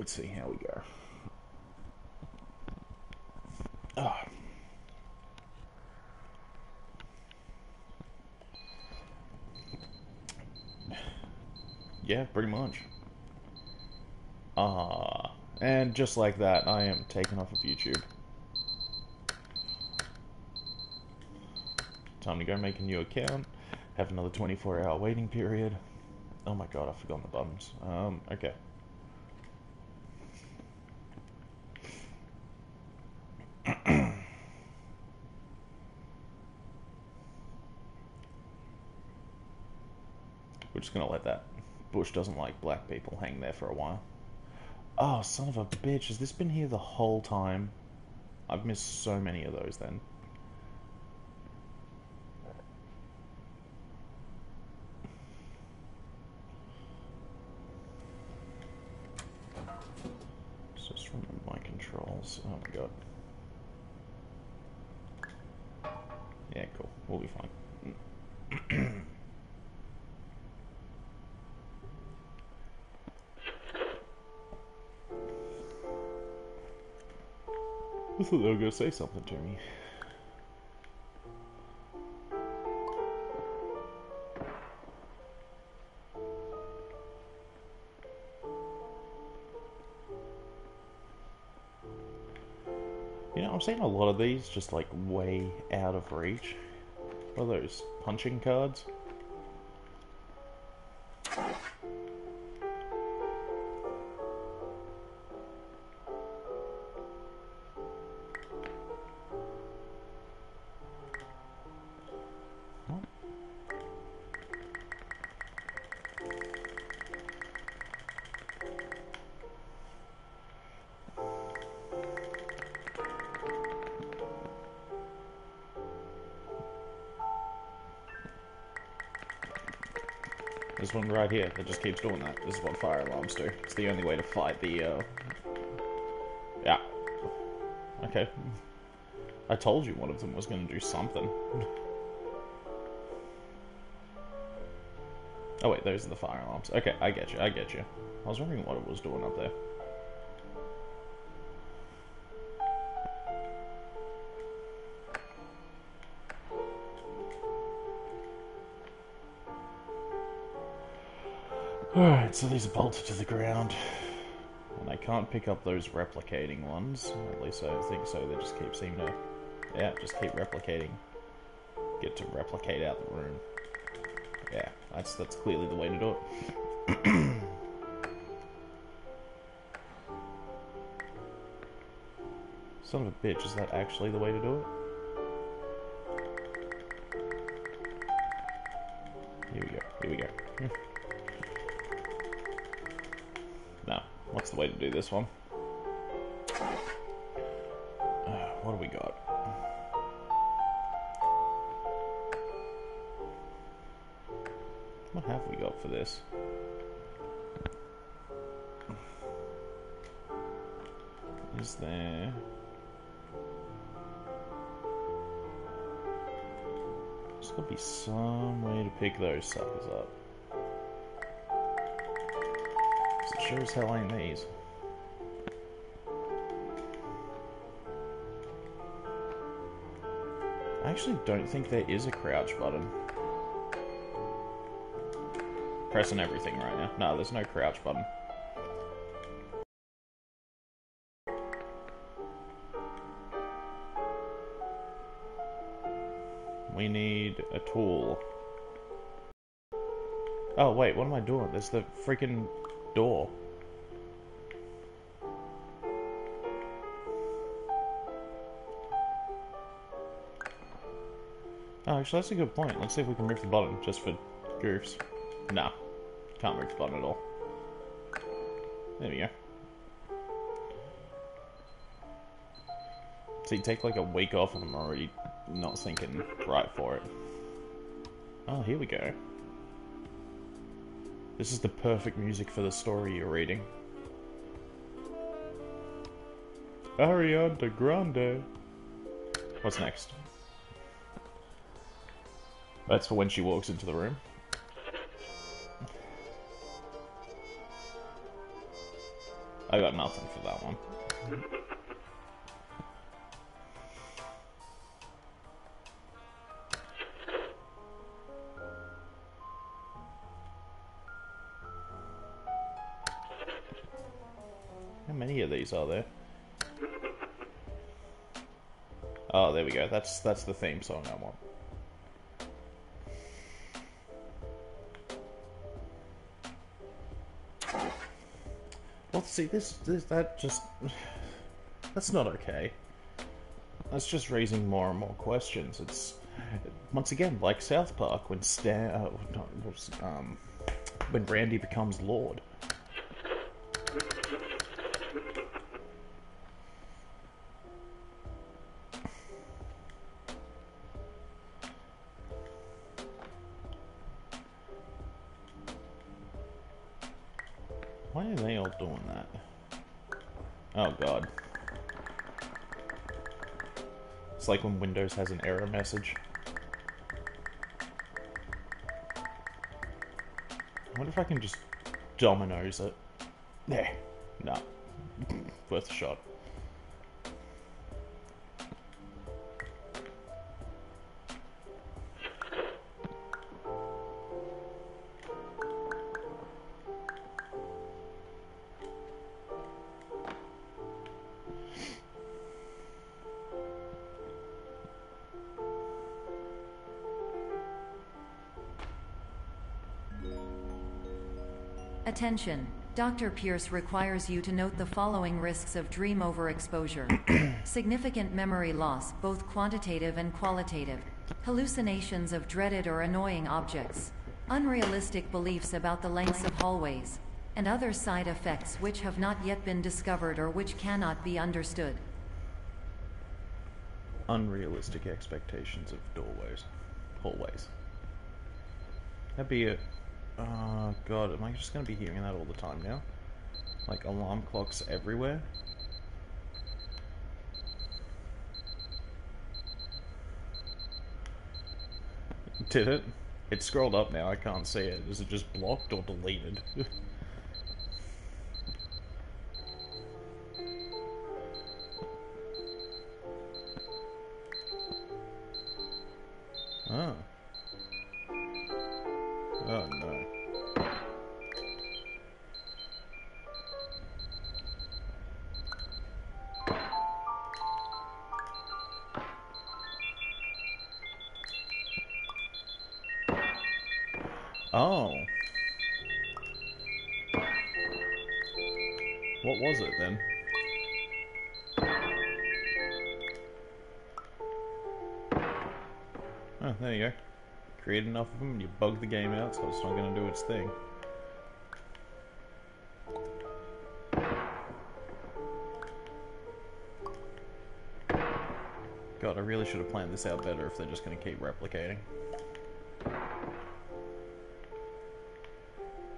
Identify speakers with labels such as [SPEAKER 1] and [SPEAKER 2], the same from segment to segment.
[SPEAKER 1] Let's see how we go. Ah. Yeah, pretty much. Ah, and just like that, I am taken off of YouTube. Time to go make a new account. Have another 24 hour waiting period. Oh my god, I've forgotten the buttons. Um, okay. Just gonna let that bush doesn't like black people hang there for a while. Oh, son of a bitch, has this been here the whole time? I've missed so many of those then. I thought they were going to say something to me. You know, I'm seeing a lot of these just like way out of reach. Are those? Punching cards? This one right here that just keeps doing that. This is what fire alarms do. It's the only way to fight the, uh... Yeah. Okay. I told you one of them was to do something. Oh wait, those are the fire alarms. Okay, I get you, I get you. I was wondering what it was doing up there. Alright, so these are bolted to the ground. And I can't pick up those replicating ones. At least I think so. They just keep seeming to... Yeah, just keep replicating. Get to replicate out the room. Yeah, that's that's clearly the way to do it. Son of a bitch, is that actually the way to do it? Do this one? Uh, what do we got? What have we got for this? Is there... There's gotta be some way to pick those suckers up. sure as hell ain't these. Actually don't think there is a crouch button. Pressing everything right now. No, there's no crouch button. We need a tool. Oh, wait, what am I doing? There's the freaking door. Actually, that's a good point. Let's see if we can move the button, just for goofs. No. Can't reach the button at all. There we go. So you take like a week off and I'm already not thinking right for it. Oh, here we go. This is the perfect music for the story you're reading. Ariana Grande. What's next? That's for when she walks into the room. I got nothing for that one. How many of these are there? Oh, there we go. That's that's the theme song I want. Well, see, this, this that just that's not okay. That's just raising more and more questions. It's once again like South Park when Stan, uh, not, um, when Randy becomes Lord. Like when Windows has an error message. I wonder if I can just dominoes it. There. No. Worth a shot.
[SPEAKER 2] Attention. Dr. Pierce requires you to note the following risks of dream overexposure. Significant memory loss, both quantitative and qualitative. Hallucinations of dreaded or annoying objects. Unrealistic beliefs about the lengths of hallways. And other side effects which have not yet been discovered or which cannot be understood.
[SPEAKER 1] Unrealistic expectations of doorways. Hallways. That'd be a Oh god, am I just gonna be hearing that all the time now? Like alarm clocks everywhere? Did it? It scrolled up now, I can't see it. Is it just blocked or deleted? Oh no. Create enough of them and you bug the game out so it's not going to do its thing. God, I really should have planned this out better if they're just going to keep replicating.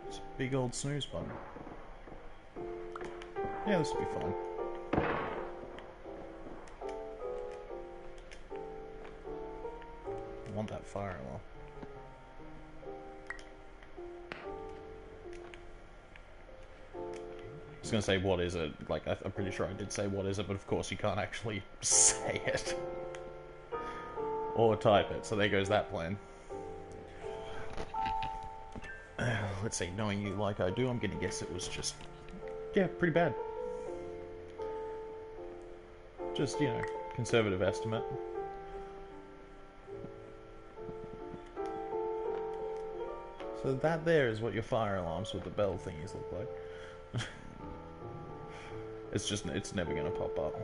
[SPEAKER 1] It's a big old snooze button. Yeah, this will be fun. I want that fire alarm. Gonna say what is it? Like I, I'm pretty sure I did say what is it, but of course you can't actually say it or type it. So there goes that plan. Let's see. Knowing you like I do, I'm gonna guess it was just yeah, pretty bad. Just you know, conservative estimate. So that there is what your fire alarms with the bell thingies look like. It's just, it's never gonna pop up.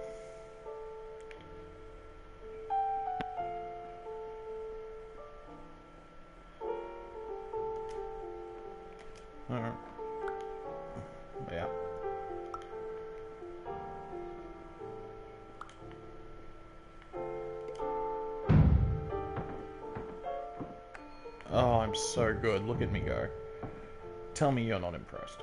[SPEAKER 1] Alright. Yeah. Oh, I'm so good. Look at me go. Tell me you're not impressed.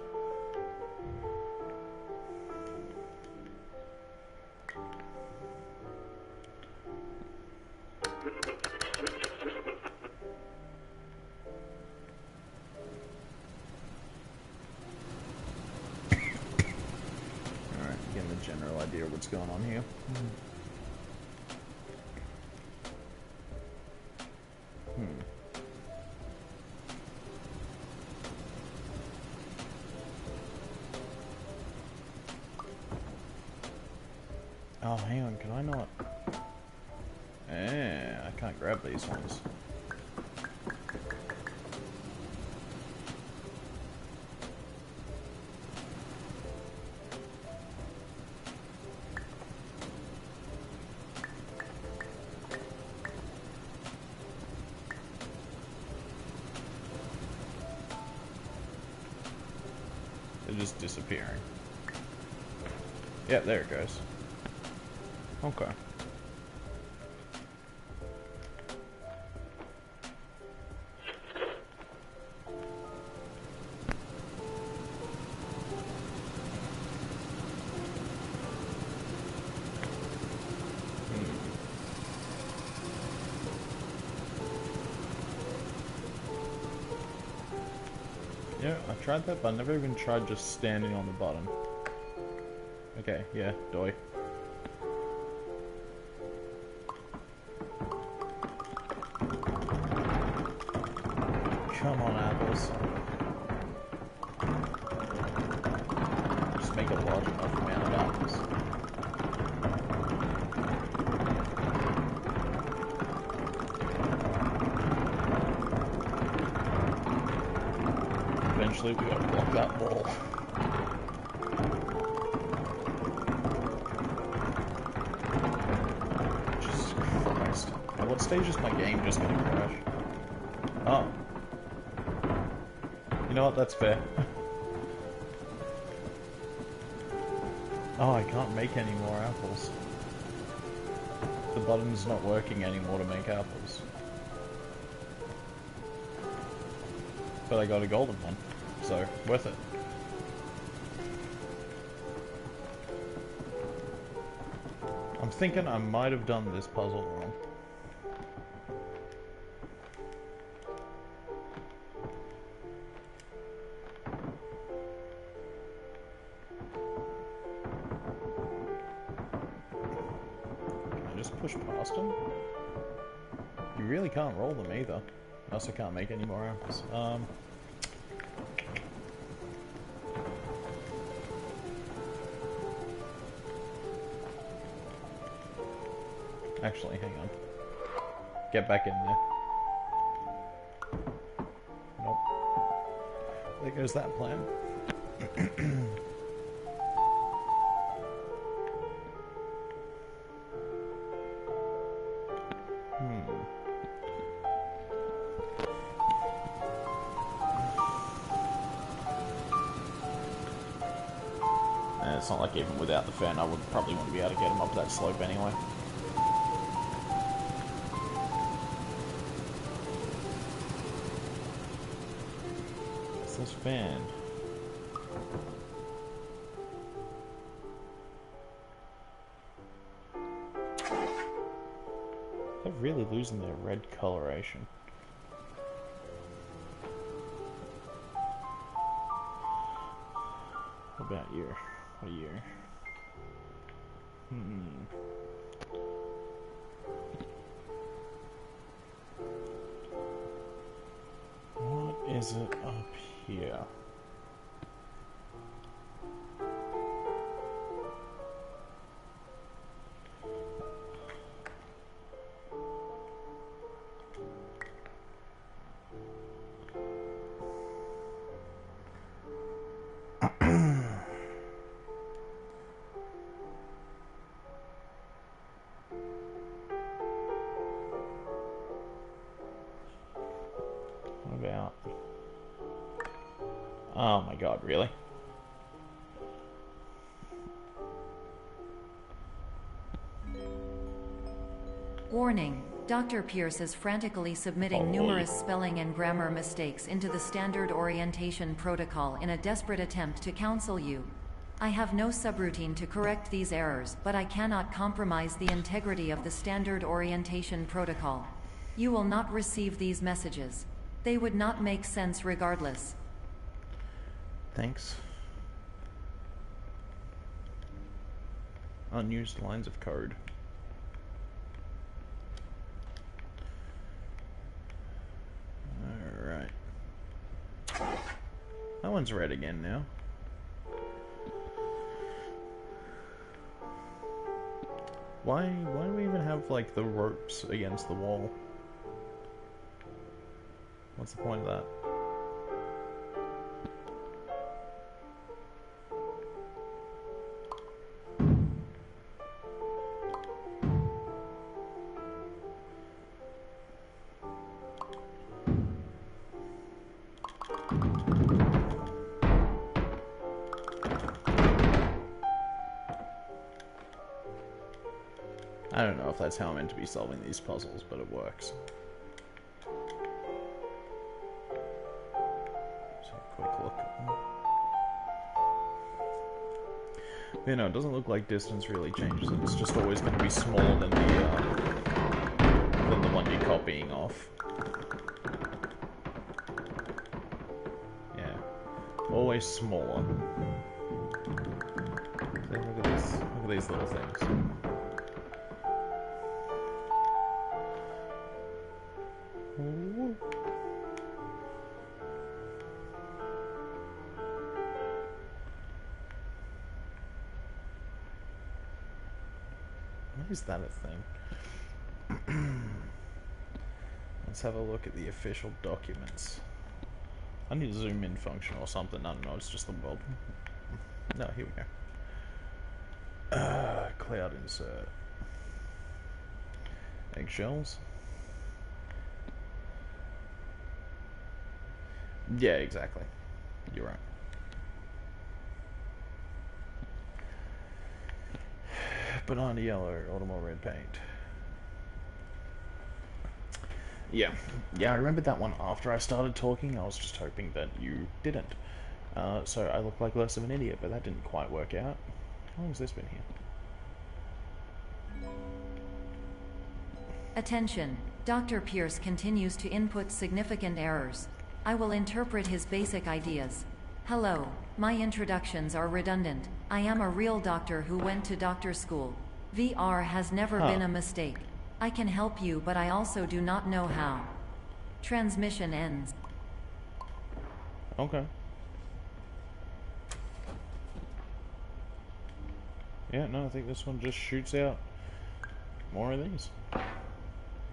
[SPEAKER 1] What's going on here. Hmm. Oh, hang on, can I not? Eh, I can't grab these ones. Just disappearing. Yeah, there it goes. Okay. Tried that, but I never even tried just standing on the button. Okay, yeah, doy. Fair. oh, I can't make any more apples. The button's not working anymore to make apples. But I got a golden one, so worth it. I'm thinking I might have done this puzzle Um, actually, hang on. Get back in there. Nope. There goes that plan. be able to get him up that slope anyway. What's this fan? They're really losing their red coloration. What about year? What year? Hmm. What is it up here? Really?
[SPEAKER 2] Warning. Dr. Pierce is frantically submitting
[SPEAKER 1] Oh.
[SPEAKER 2] numerous spelling and grammar mistakes into the standard orientation protocol in a desperate attempt to counsel you. I have no subroutine to correct these errors, but I cannot compromise the integrity of the standard orientation protocol. You will not receive these messages. They would not make sense regardless.
[SPEAKER 1] Thanks. Unused lines of code. Alright. That one's red again now. Why why do we even have like the ropes against the wall? What's the point of that? That's how I'm meant to be solving these puzzles, but it works. A quick look. You know, it doesn't look like distance really changes. It's just always going to be smaller than the uh, than the one you're copying off. Yeah, always smaller. Look at this. Look at these little things. Is that a thing? Let's have a look at the official documents. I need a zoom in function or something. I don't know, it's just the world. No, here we go. Uh, cloud insert. Eggshells. Yeah, exactly. You're right. Banana yellow, automobile red paint. Yeah, yeah, I remembered that one after I started talking. I was just hoping that you didn't. Uh, so I look like less of an idiot, but that didn't quite work out. How long has this been here?
[SPEAKER 2] Attention. Dr. Pierce continues to input significant errors. I will interpret his basic ideas. Hello. My introductions are redundant. I am a real doctor who went to doctor school. VR has never
[SPEAKER 1] Huh.
[SPEAKER 2] been a mistake. I can help you, but I also do not know how. Transmission ends.
[SPEAKER 1] Okay. Yeah, no, I think this one just shoots out more of these.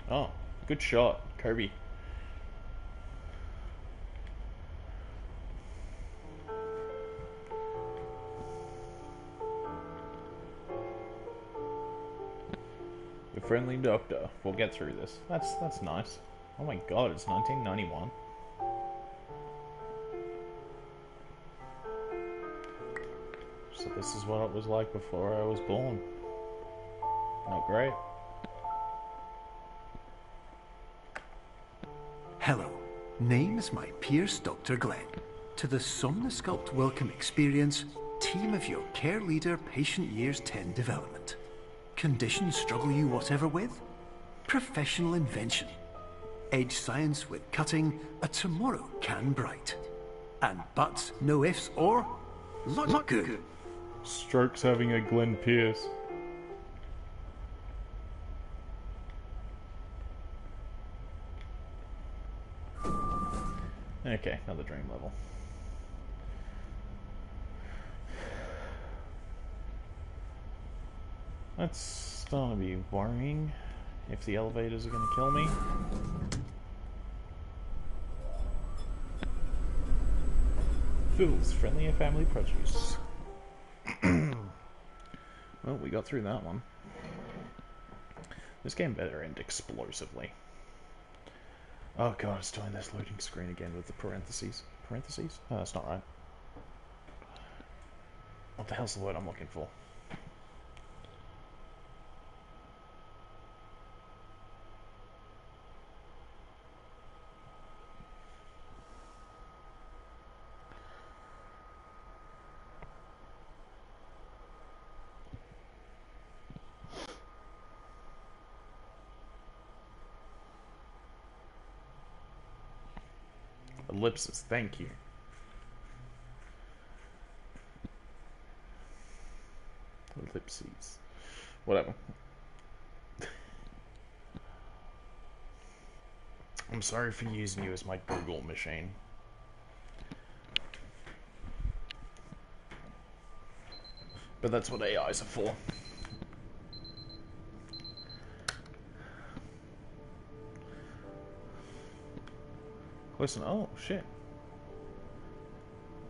[SPEAKER 1] Oh, good shot, Kirby. Friendly doctor. We'll get through this. That's that's nice. Oh my god, it's 1991. So this is what it was like before I was born. Not great.
[SPEAKER 3] Hello, name's my Pierce Dr. Glenn. To the SomnaSculpt Welcome Experience, team of your care leader patient years 10 development. Conditions struggle you whatever with? Professional invention. Edge science with cutting, a tomorrow can bright. And buts, no ifs, or look, good.
[SPEAKER 1] Strokes having a Glenn Pierce. Okay, another dream level. That's gonna be worrying. If the elevators are to kill me. Fools, friendly and family produce. Well, we got through that one. This game better end explosively. Oh god, it's doing this loading screen again with the parentheses. Parentheses? Oh, that's not right. What the hell's the word I'm looking for? Ellipses, thank you. Ellipses. Whatever. I'm sorry for using you as my Google machine. But that's what AIs are for. Listen, oh shit.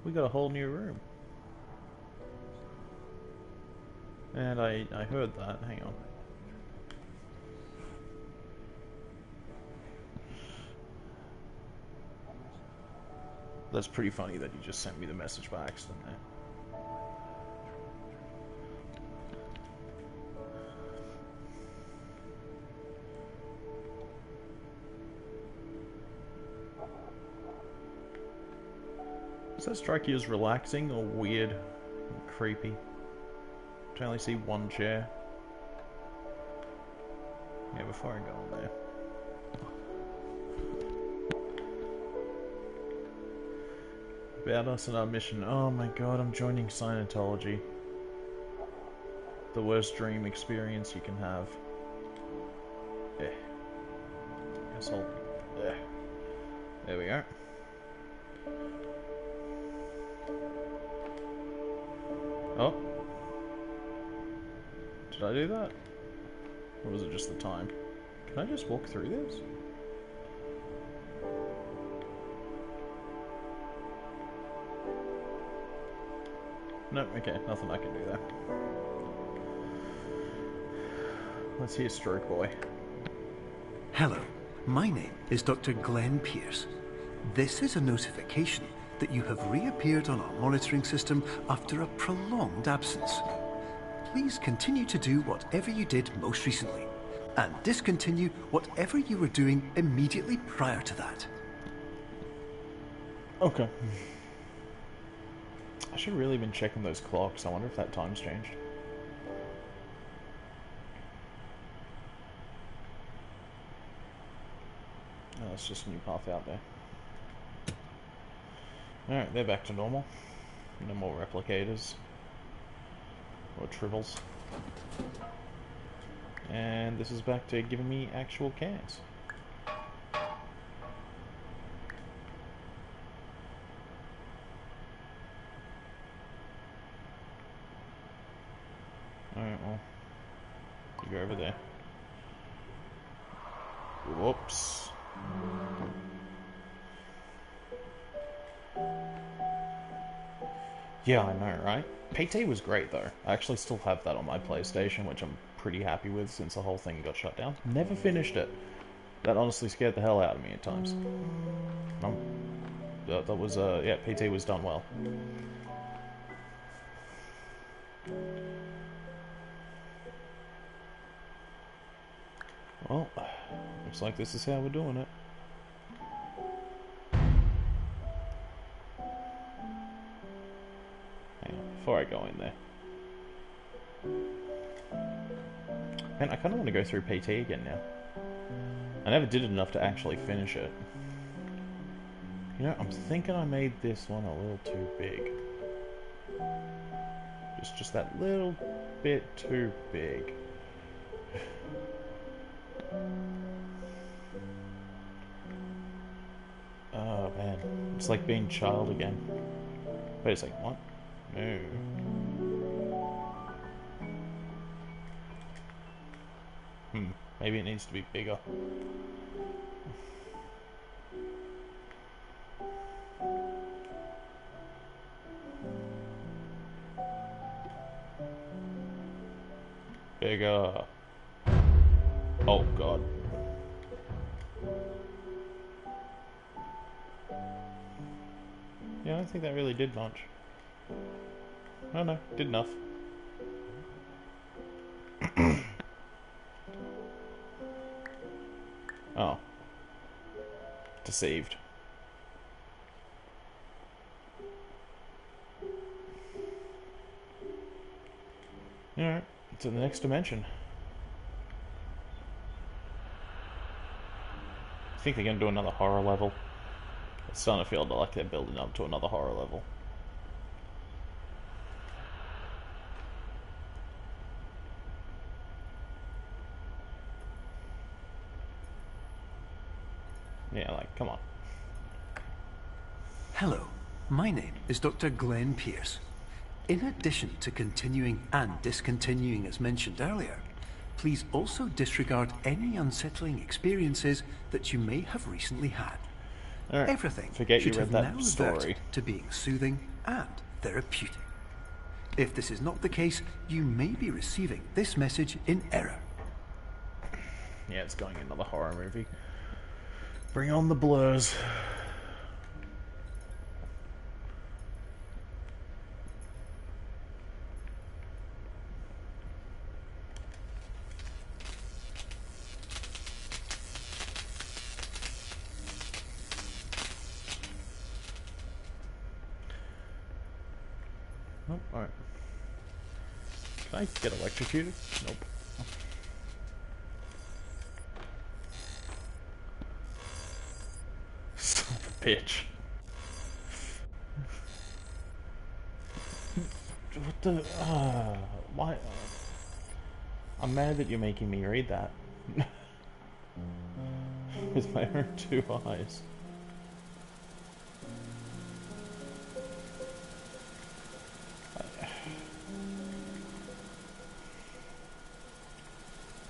[SPEAKER 1] We got a whole new room. And I, I heard that. Hang on. That's pretty funny that you just sent me the message by accident there. Does that strike you as relaxing or weird or creepy? To only see one chair. Yeah, before I go on there. About us and our mission. Oh my god, I'm joining Scientology. The worst dream experience you can have. Eh. Guess I'll... Eh. There we go. Oh. Did I do that? Or was it just the time? Can I just walk through this? No, okay, nothing I can do there. Let's hear Stroke Boy.
[SPEAKER 3] Hello, my name is Dr. Glenn Pierce. This is a notification that you have reappeared on our monitoring system after a prolonged absence. Please continue to do whatever you did most recently, and discontinue whatever you were doing immediately prior to that.
[SPEAKER 1] Okay. I should really been checking those clocks. I wonder if that time's changed. Oh, that's just a new path out there. Alright, they're back to normal. No more replicators. Or tribbles. And this is back to giving me actual cans. Yeah, I know, right? PT was great though. I actually still have that on my PlayStation, which I'm pretty happy with since the whole thing got shut down. Never finished it. That honestly scared the hell out of me at times. Um, that, that was, uh, yeah, PT was done well. Well, looks like this is how we're doing it. Before I go in there. Man, I kind of want to go through PT again now. I never did enough to actually finish it. You know, I'm thinking I made this one a little too big. Just, just that little bit too big. Oh man, it's like being child again. Wait a second, what? No. Hmm, maybe it needs to be bigger. Bigger. Oh god. Yeah, I don't think that really did much. No, no, did enough. oh. Deceived. Alright, to the next dimension. I think they're gonna do another horror level. It's starting to feel like they're building up to another horror level. Yeah, like, come on.
[SPEAKER 3] Hello, my name is Dr. Glenn Pierce. In addition to continuing and discontinuing as mentioned earlier, please also disregard any unsettling experiences that you may have recently had.
[SPEAKER 1] Alright,
[SPEAKER 3] Everything
[SPEAKER 1] Forget
[SPEAKER 3] should
[SPEAKER 1] you
[SPEAKER 3] have now
[SPEAKER 1] story.
[SPEAKER 3] reverted to being soothing and therapeutic. If this is not the case, you may be receiving this message in error.
[SPEAKER 1] Yeah, it's going another horror movie. Bring on the blurs. Oh, alright. Can I get electrocuted? Nope. Son of a bitch. What the? Uh, why? I'm mad that you're making me read that. With my own two eyes.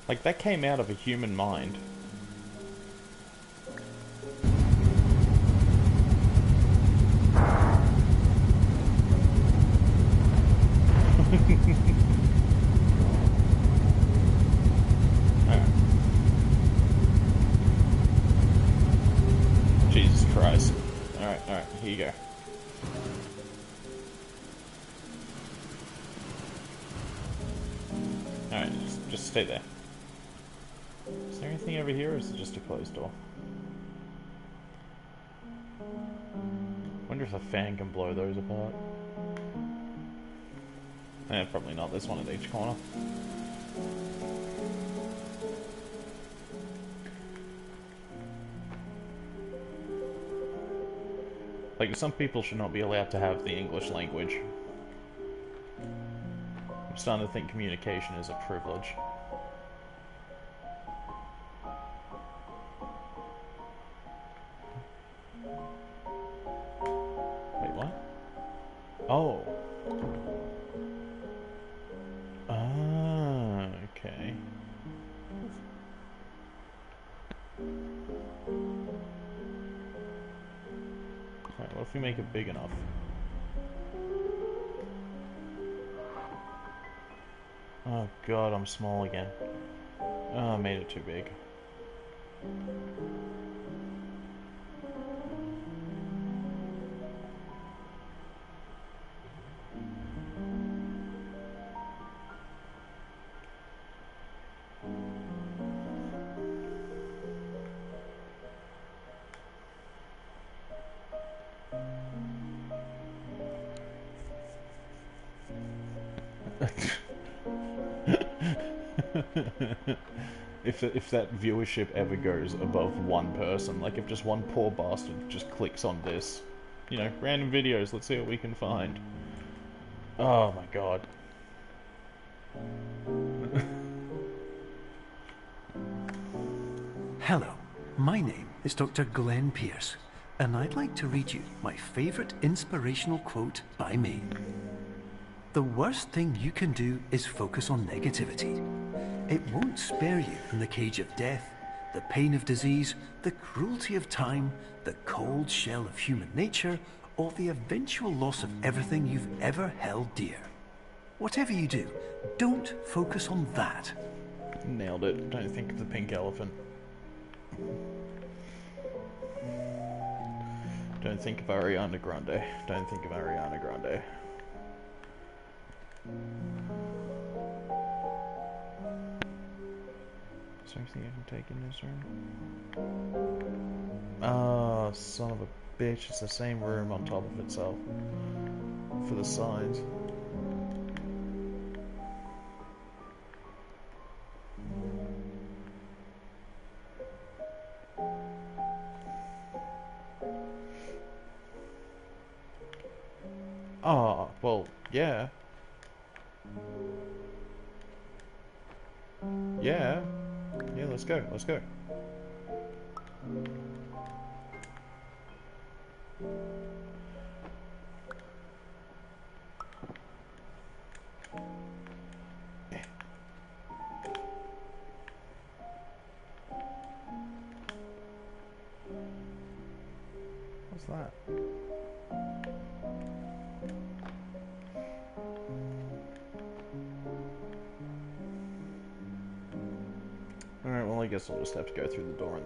[SPEAKER 1] Like, that came out of a human mind. If a fan can blow those apart. Eh, probably not. There's one at each corner. Like, some people should not be allowed to have the English language. I'm starting to think communication is a privilege. If we make it big enough? Oh god, I'm small again. Oh, I made it too big. If that viewership ever goes above one person, like if just one poor bastard just clicks on this, you know, random videos, let's see what we can find. Oh my god.
[SPEAKER 3] Hello, my name is Dr. Glenn Pierce, and I'd like to read you my favorite inspirational quote by me. The worst thing you can do is focus on negativity. It won't spare you from the cage of death, the pain of disease, the cruelty of time, the cold shell of human nature, or the eventual loss of everything you've ever held dear. Whatever you do, don't focus on that.
[SPEAKER 1] Nailed it. Don't think of the pink elephant. Don't think of Ariana Grande. Don't think of Ariana Grande. Is there anything I can take in this room? Oh, ah, son of a bitch. It's the same room on top of itself. For the signs. Let's go, let's go.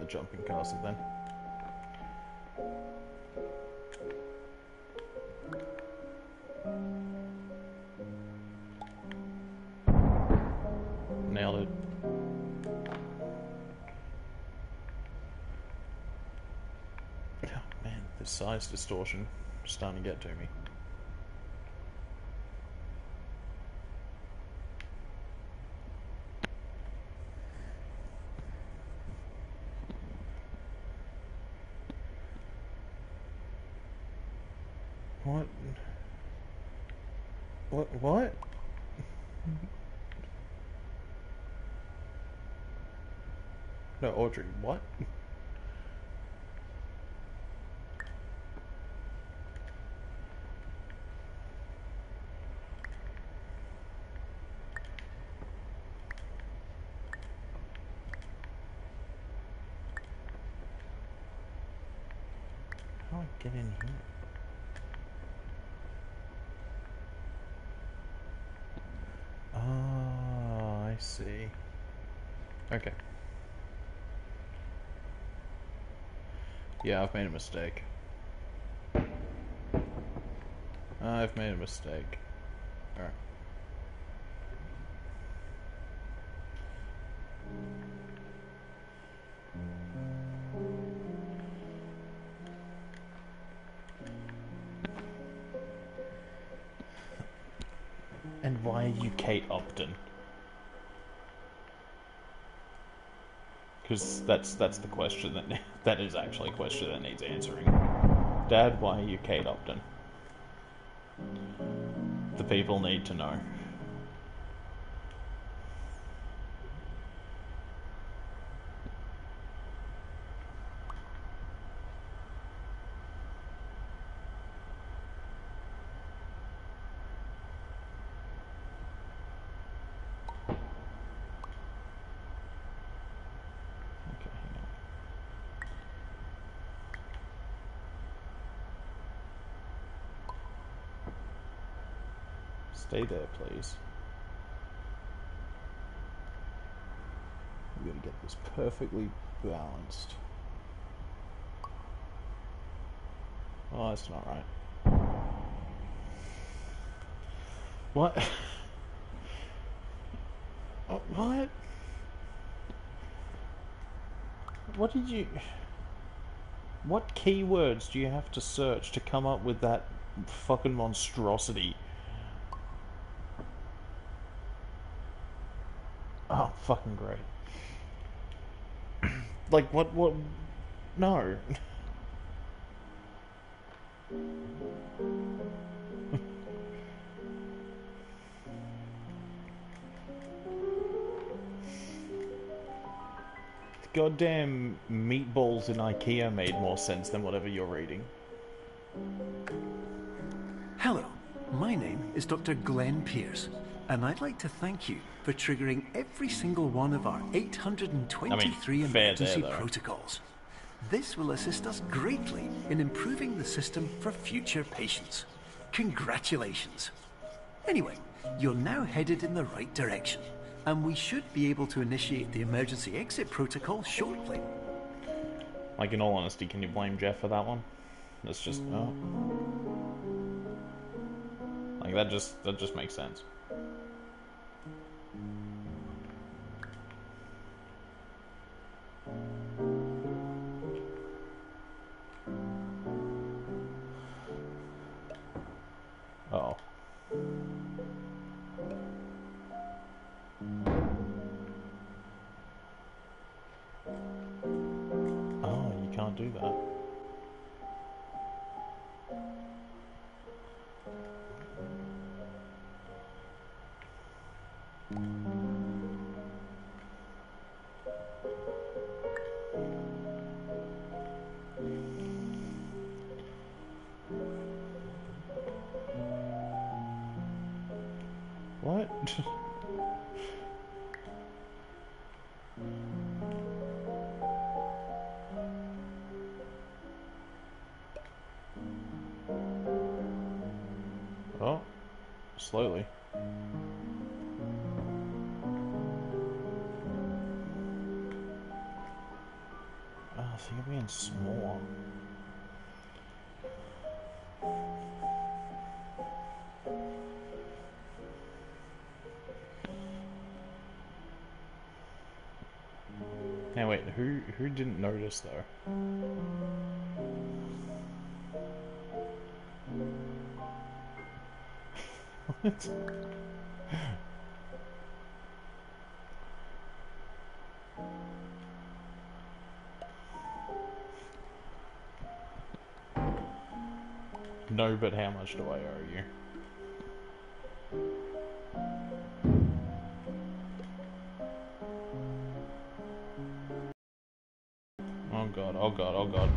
[SPEAKER 1] Jumping castle then. Nailed it. Oh man, this size distortion is starting to get to me. What? What? What? What? How do I get in here? Ah, I see. Okay. Yeah, I've made a mistake. I've made a mistake. Alright. And why are you Kate Upton? Because that's that's the question that that is actually a question that needs answering. Dad, why are you Kate Upton? The people need to know. Stay there, please. We gotta get this perfectly balanced. Oh, that's not right. What? Oh, what? What did you... What keywords do you have to search to come up with that fucking monstrosity? Oh, fucking great. like, what, what... No. Goddamn meatballs in IKEA made more sense than whatever you're reading.
[SPEAKER 3] Hello, my name is Dr. Glenn Pierce, and I'd like to thank you for triggering every single one of our 823
[SPEAKER 1] fair there,
[SPEAKER 3] emergency
[SPEAKER 1] though.
[SPEAKER 3] protocols. This will assist us greatly in improving the system for future patients. Congratulations. Anyway, you're now headed in the right direction, and we should be able to initiate the emergency exit protocol shortly.
[SPEAKER 1] Like, in all honesty, can you blame Jeff for that one? That's just... Oh. Like, that just, that just makes sense. Slowly. Oh, so you're being small. Now wait, who who didn't notice though? No, but how much do I owe you? Oh god, oh god, oh god.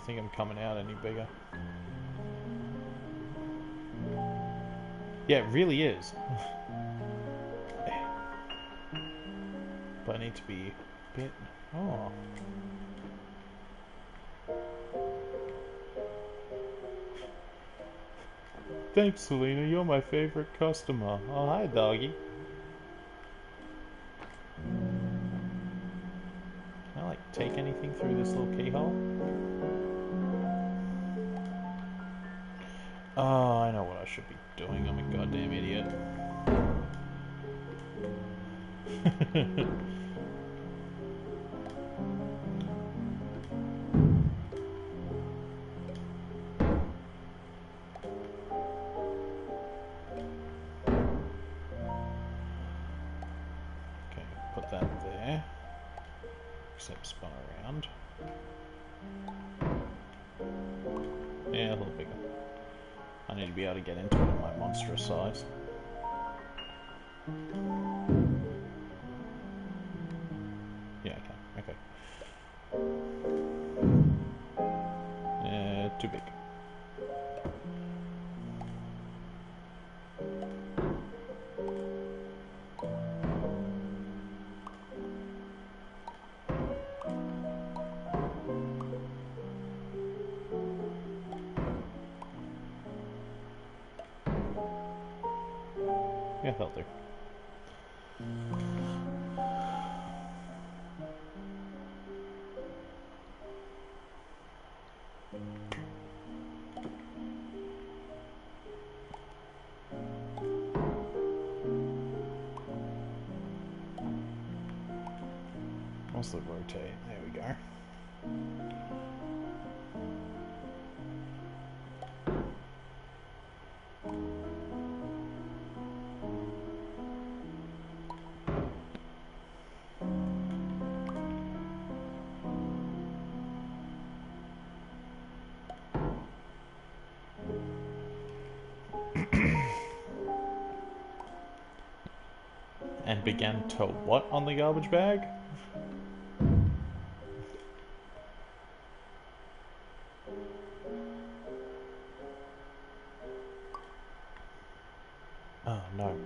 [SPEAKER 1] Don't think I'm coming out any bigger. Yeah, it really is. but I need to be a bit... Oh. Thanks, Selena. You're my favorite customer. Oh, hi, doggy. And began to what on the garbage bag? Oh no.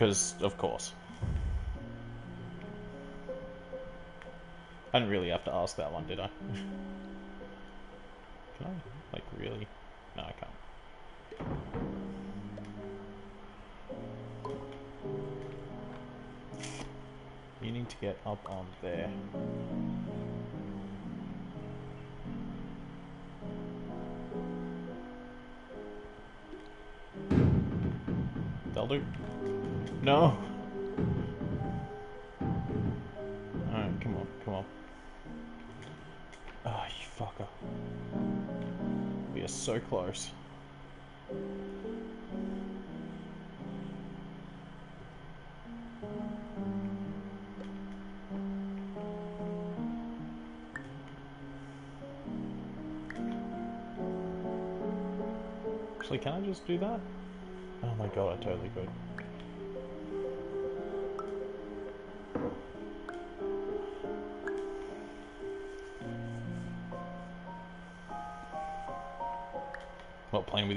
[SPEAKER 1] Because, of course. I didn't really have to ask that one, did I? Can I, like, really? No, I can't. You need to get up on there. No? Alright, come on, come on. Oh, you fucker. We are so close. Actually, can I just do that? Oh my god, I totally could.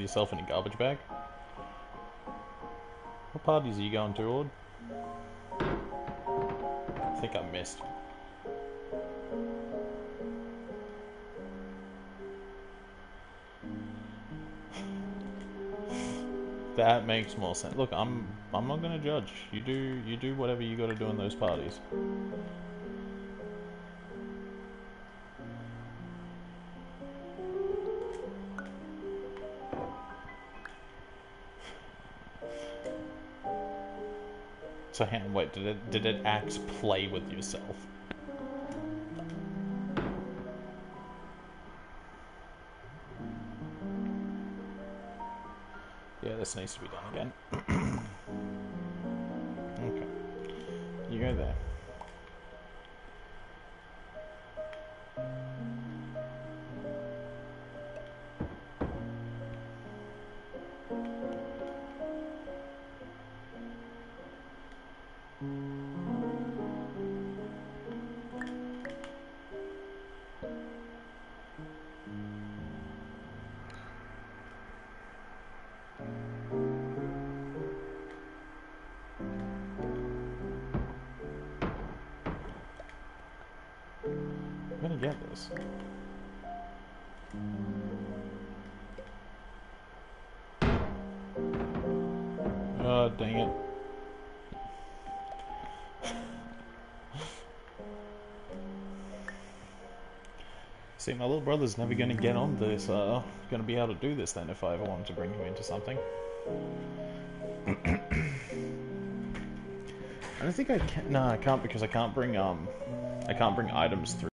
[SPEAKER 1] Yourself in a garbage bag? What parties are you going toward? I think I missed. That makes more sense. Look, I'm I'm not gonna judge. You do you do whatever you got to do in those parties. So, hang wait, did it did it axe play with yourself? Yeah, this needs to be done again. get this. Oh, dang it. See, my little brother's never gonna get on this, uh, gonna be able to do this then if I ever wanted to bring him into something. I don't think I can. No, I can't because I can't bring um, I can't bring items through.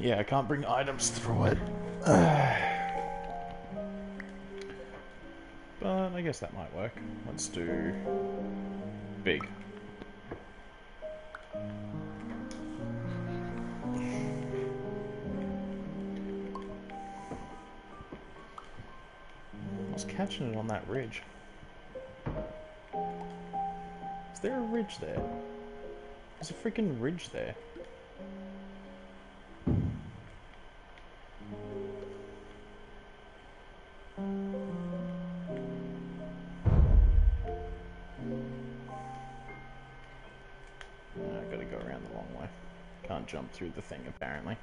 [SPEAKER 1] Yeah, I can't bring items through it. but I guess that might work. Let's do big. I was catching it on that ridge. Is there a ridge there? There's a freaking ridge there. Through the thing apparently.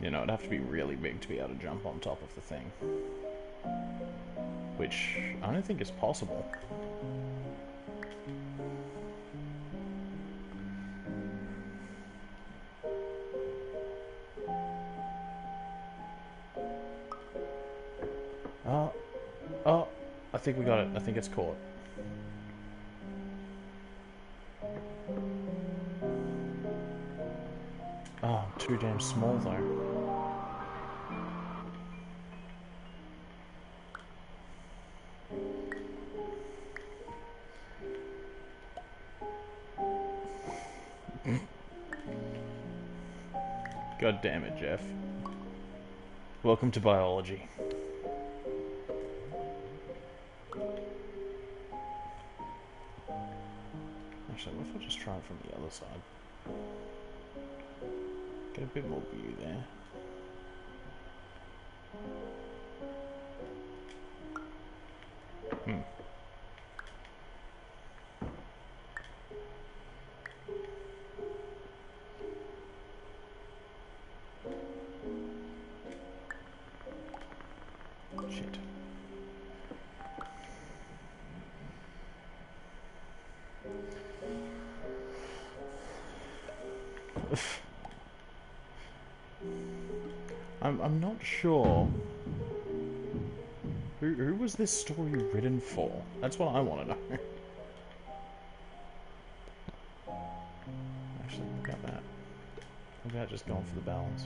[SPEAKER 1] You know, it'd have to be really big to be able to jump on top of the thing. Which I don't think is possible. Think we got it. I think it's caught. Oh, too damn small though. God damn it, Jeff. Welcome to biology. From the other side? Get a bit more view there. Hmm. Shit. Sure. Who who was this story written for? That's what I want to know. Actually, look at that. Look at that just going for the balance.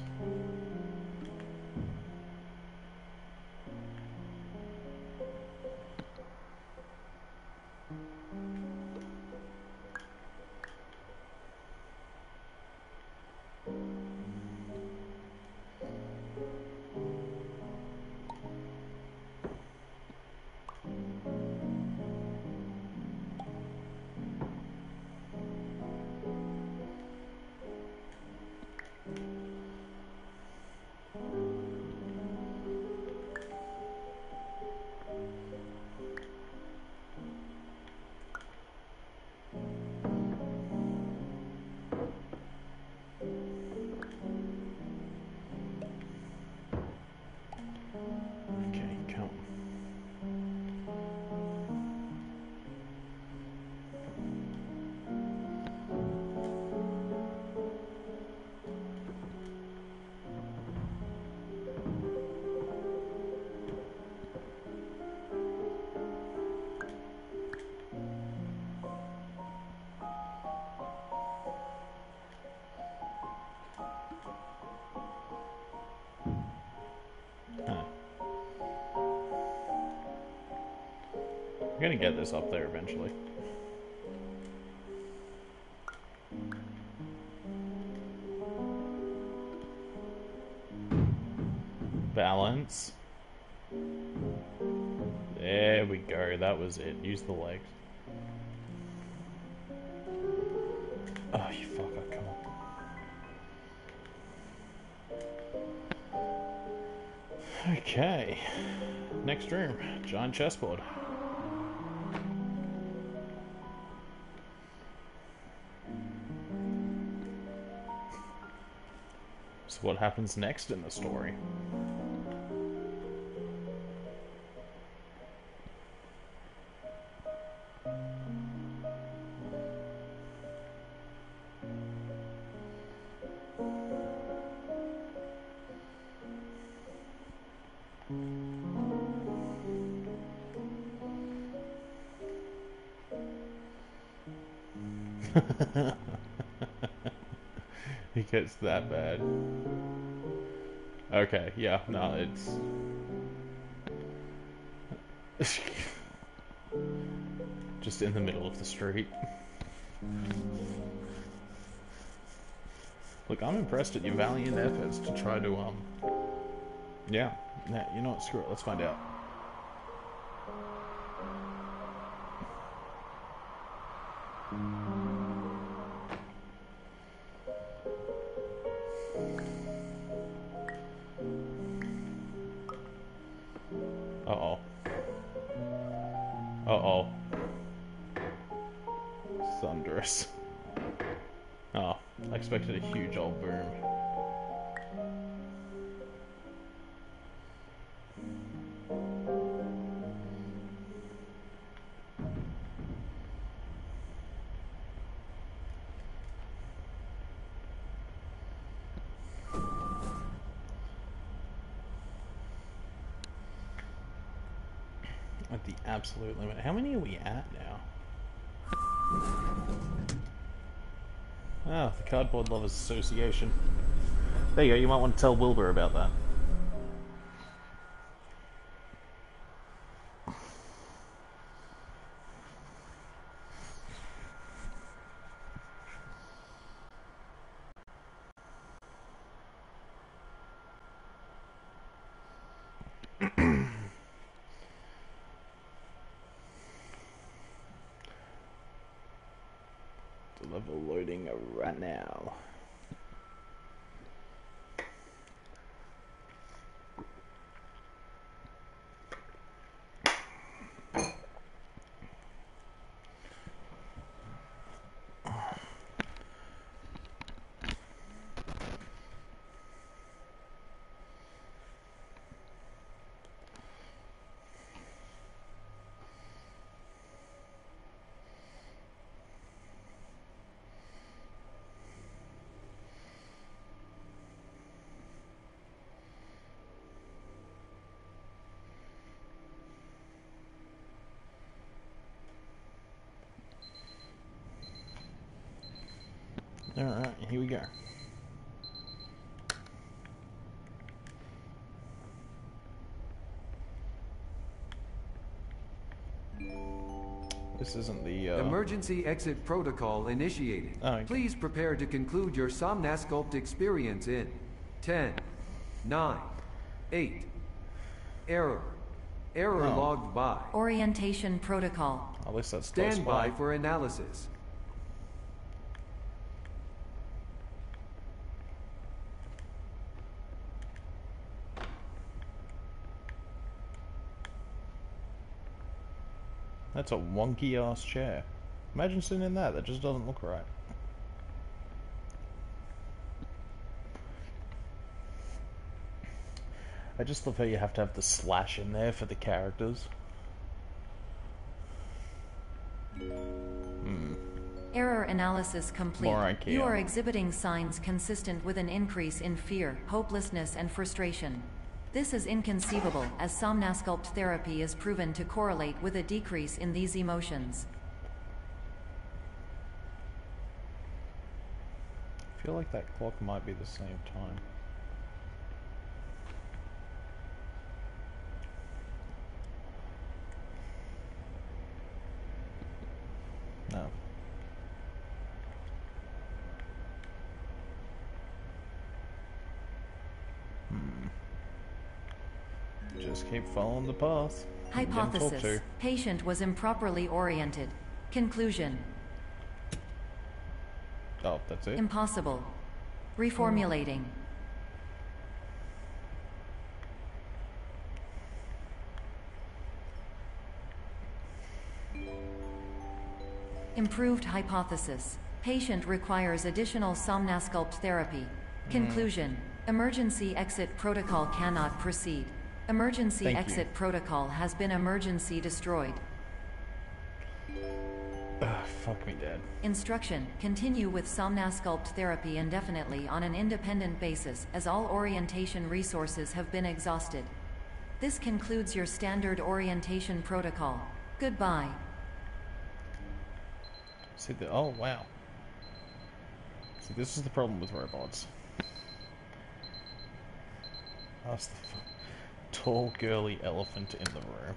[SPEAKER 1] Get this up there eventually. Balance. There we go, that was it. Use the legs. Oh, you fucker, come on. Okay. Next room. Giant chessboard. What happens next in the story? he gets that bad. Okay, yeah, no, it's just in the middle of the street. Look, I'm impressed at your valiant efforts to try to, um, yeah, nah, you know what, screw it, let's find out. Absolute limit. How many are we at now? Ah, the Cardboard Lovers Association. There you go, you might want to tell Wilbur about that. Deliver loading right now. Alright, here we go. This isn't the, uh...
[SPEAKER 4] Emergency exit protocol initiated.
[SPEAKER 1] Oh, okay.
[SPEAKER 4] Please prepare to conclude your SomnaSculpt experience in 10, 9, 8. Error. Error
[SPEAKER 1] Oh.
[SPEAKER 4] logged by.
[SPEAKER 2] Orientation protocol.
[SPEAKER 1] At least that's close
[SPEAKER 4] Stand by for analysis.
[SPEAKER 1] That's a wonky ass chair. Imagine sitting in that, that just doesn't look right. I just love how you have to have the slash in there for the characters. Hmm.
[SPEAKER 2] Error analysis complete. You are exhibiting signs consistent with an increase in fear, hopelessness, and frustration. This is inconceivable, as SomnaSculpt therapy is proven to correlate with a decrease in these emotions.
[SPEAKER 1] I feel like that clock might be the same time. Keep following the path.
[SPEAKER 2] Hypothesis. Patient was improperly oriented. Conclusion.
[SPEAKER 1] Oh, that's it?
[SPEAKER 2] Impossible. Reformulating. Improved hypothesis. Patient requires additional SomnaSculpt therapy. Hmm. Conclusion. Emergency exit protocol cannot proceed. Emergency
[SPEAKER 1] Thank you.
[SPEAKER 2] exit protocol has been emergency destroyed.
[SPEAKER 1] Ugh, fuck me dead.
[SPEAKER 2] Instruction Continue with SomnaSculpt therapy indefinitely on an independent basis as all orientation resources have been exhausted. This concludes your standard orientation protocol. Goodbye.
[SPEAKER 1] See the oh wow. See this is the problem with robots. That's the f- tall girly elephant in the room.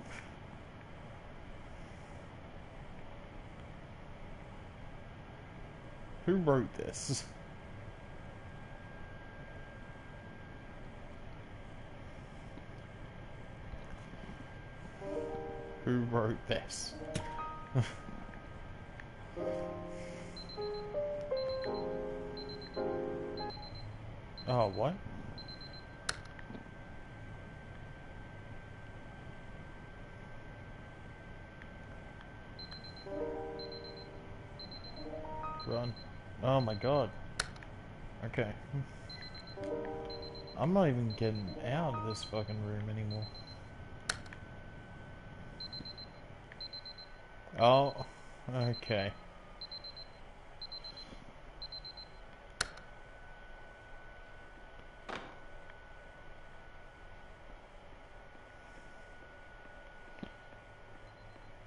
[SPEAKER 1] Who wrote this? Who wrote this? Oh, what? Run. Oh my god. Okay. I'm not even getting out of this fucking room anymore. Oh, okay.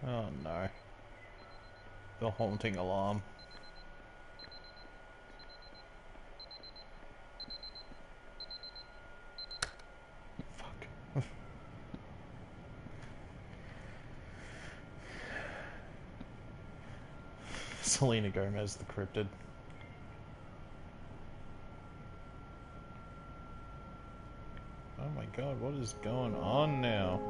[SPEAKER 1] Oh no. The haunting alarm. Fuck. Selena Gomez, the cryptid. Oh my god, what is going on now?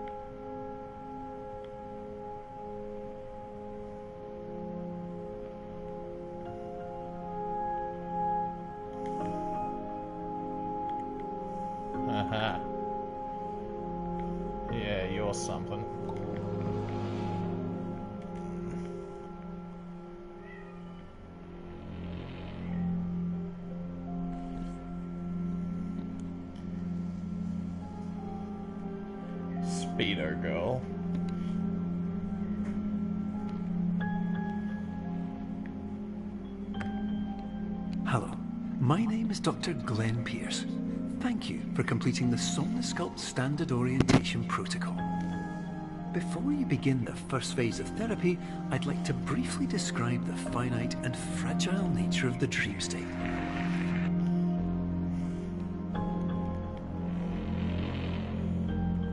[SPEAKER 3] Completing the SomnaSculpt Standard Orientation Protocol. Before you begin the first phase of therapy, I'd like to briefly describe the finite and fragile nature of the dream state.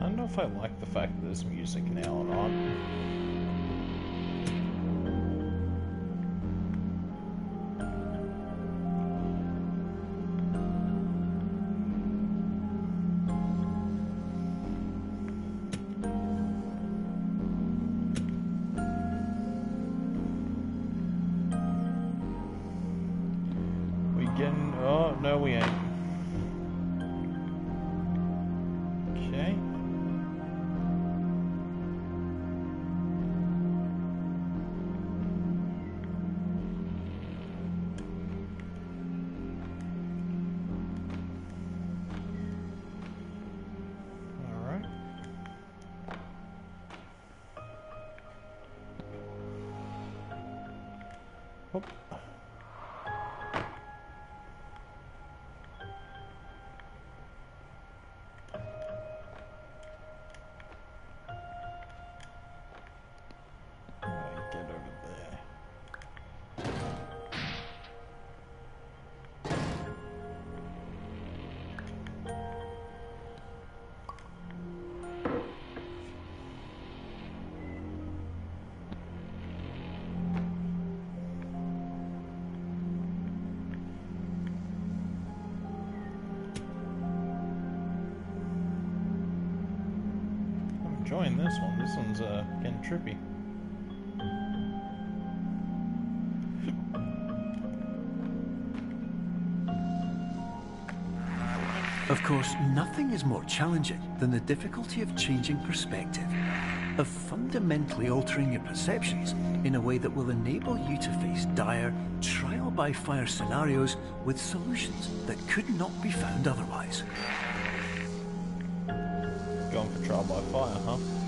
[SPEAKER 1] I don't know if I like the fact that there's music now or not. This one. This one's uh, getting trippy.
[SPEAKER 3] Of course, nothing is more challenging than the difficulty of changing perspective, of fundamentally altering your perceptions in a way that will enable you to face dire, trial by fire scenarios with solutions that could not be found otherwise.
[SPEAKER 1] Trial by fire, huh?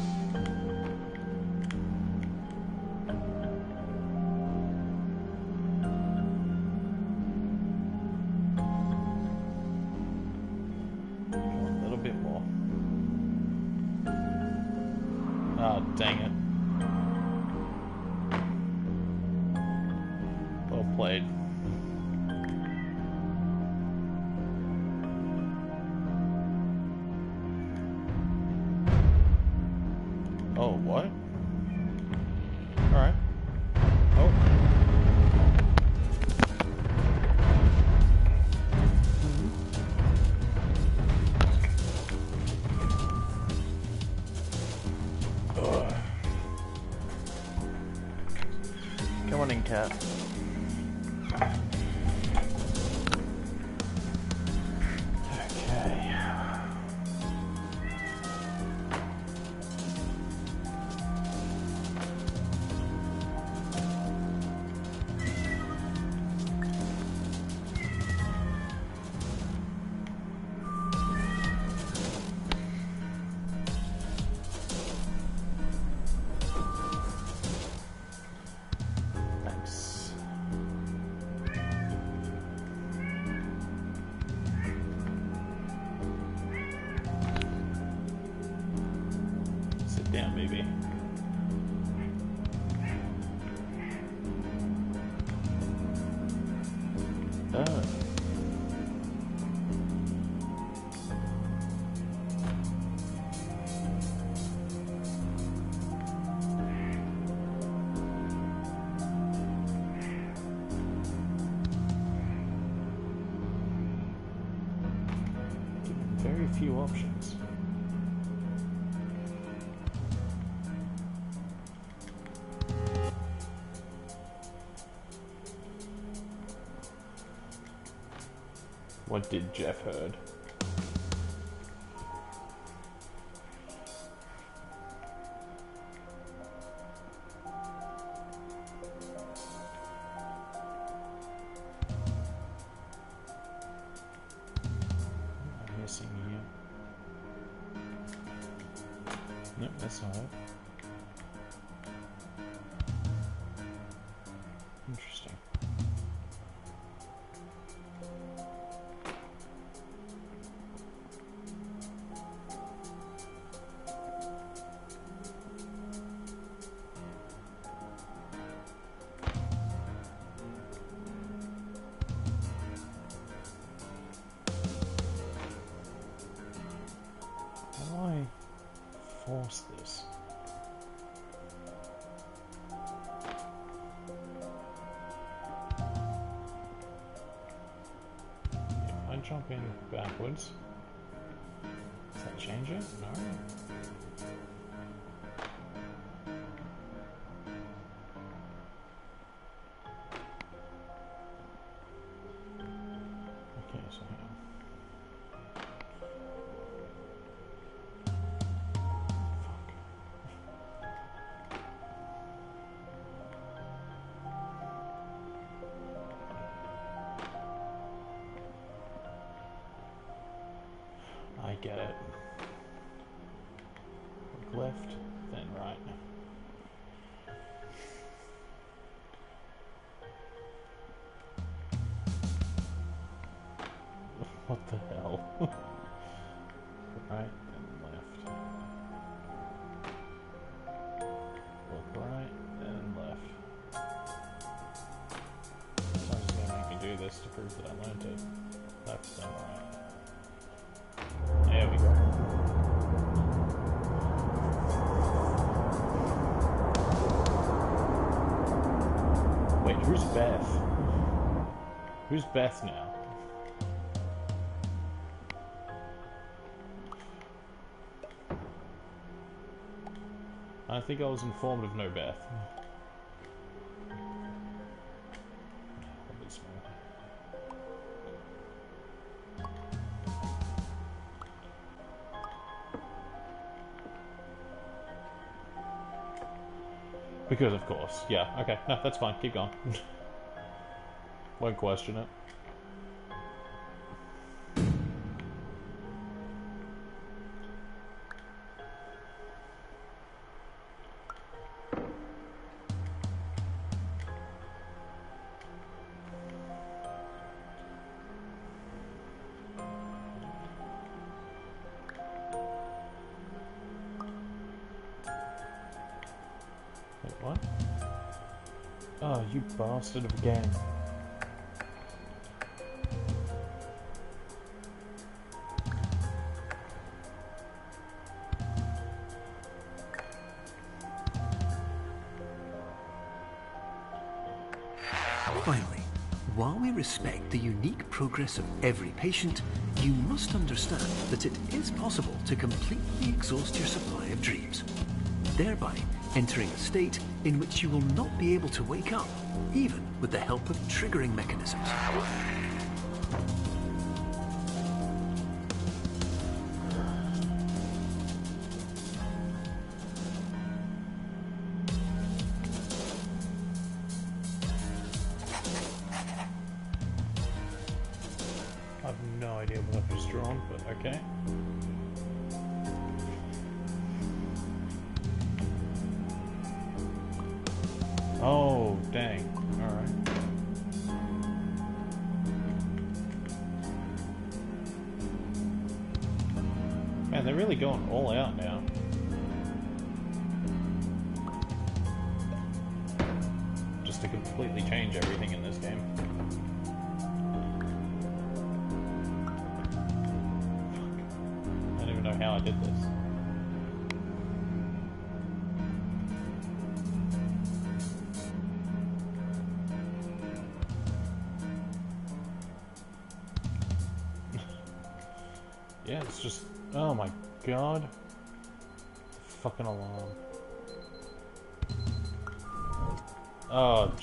[SPEAKER 1] Very few options. What did Jeff heard? Beth now? I think I was informed of no Beth. Because of course, yeah, okay, no, that's fine, keep going. Won't question it. Of game.
[SPEAKER 3] Finally, while we respect the unique progress of every patient, you must understand that it is possible to completely exhaust your supply of dreams, thereby entering a state in which you will not be able to wake up even with the help of triggering mechanisms.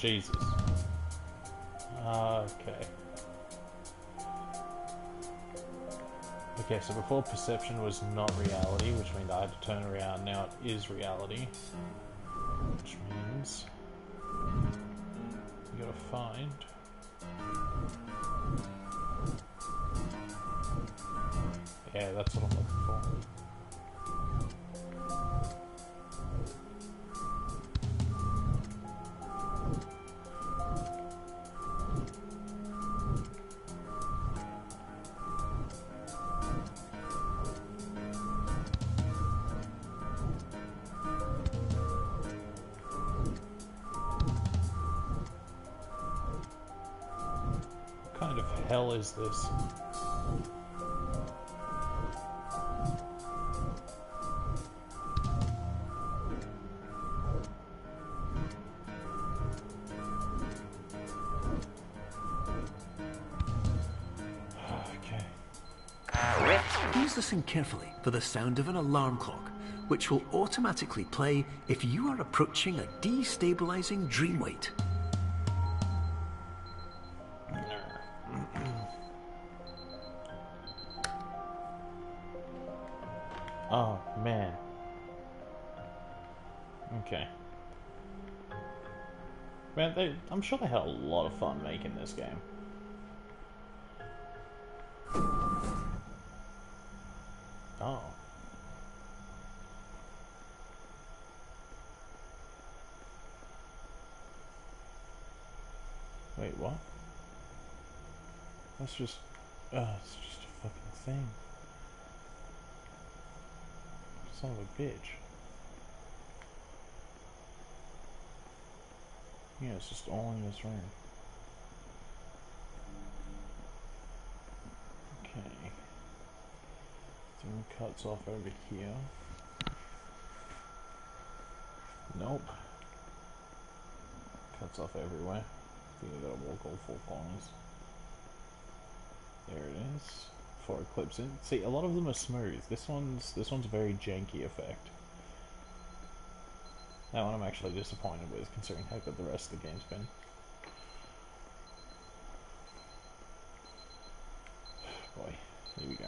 [SPEAKER 1] Jesus. Okay. Okay, so before perception was not reality, which means I had to turn around. Now it is reality. Which means... You gotta find... Yeah, that's what I'm looking hell is this?
[SPEAKER 3] Listen carefully for the sound of an alarm clock, which will automatically play if you are approaching a destabilizing dream weight.
[SPEAKER 1] I'm sure they had a lot of fun making this game. Oh. Wait, what? That's just... Uh, it's just a fucking thing. Son of a bitch. Yeah, it's just all in this room. Okay. Thing cuts off over here. Nope. Cuts off everywhere. I think I gotta walk all four corners. There it is. Before it clips in. See, a lot of them are smooth. This one's this one's a very janky effect. That one I'm actually disappointed with, considering how good the rest of the game's been. Boy, here we go.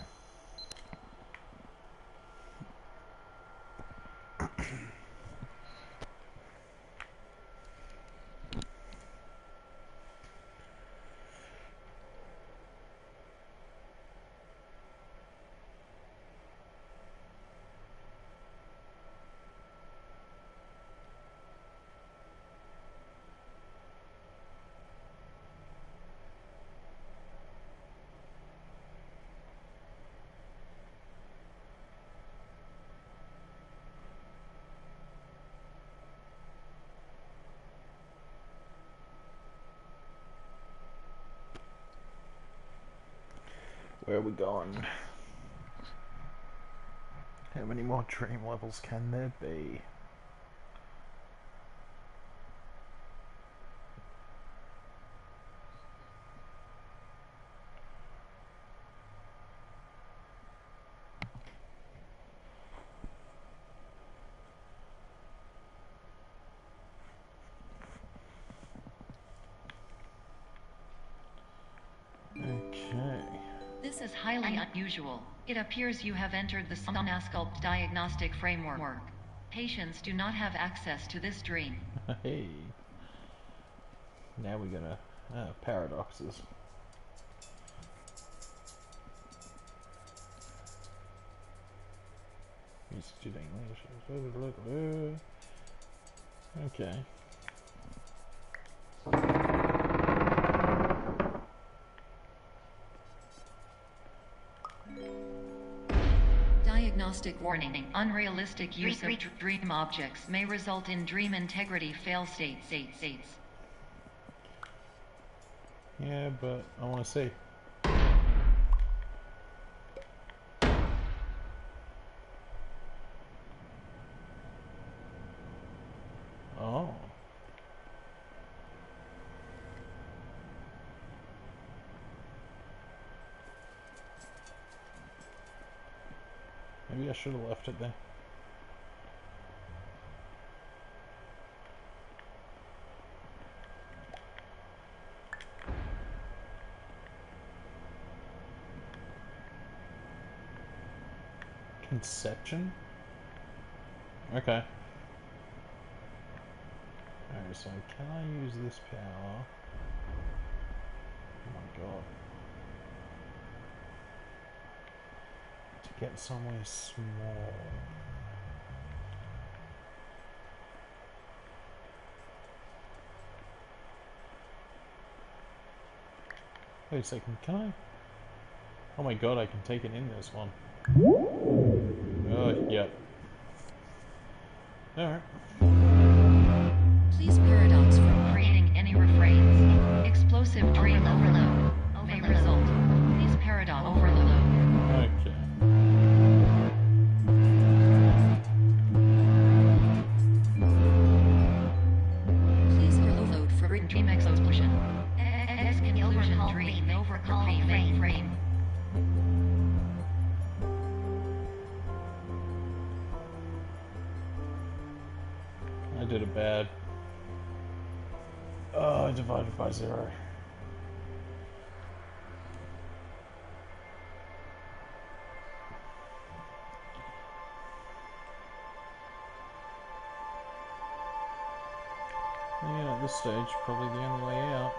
[SPEAKER 1] Going? How many more dream levels can there be? Okay.
[SPEAKER 2] This is highly It appears you have entered the SomnaSculpt diagnostic framework. Patients do not have access to this dream.
[SPEAKER 1] Hey. Now we're gonna uh, paradoxes. English. Okay.
[SPEAKER 2] Diagnostic warning. Unrealistic use of dream objects may result in dream integrity fail state states. states.
[SPEAKER 1] Yeah, but I want to see. Oh. Maybe I should have left it there. Conception? Okay. Alright, so can I use this power? Oh my god. Get somewhere small. Wait a second, can I? Oh my god, I can take it in this one. Oh, yep. Alright. By zero. Yeah, at this stage, probably the only way out.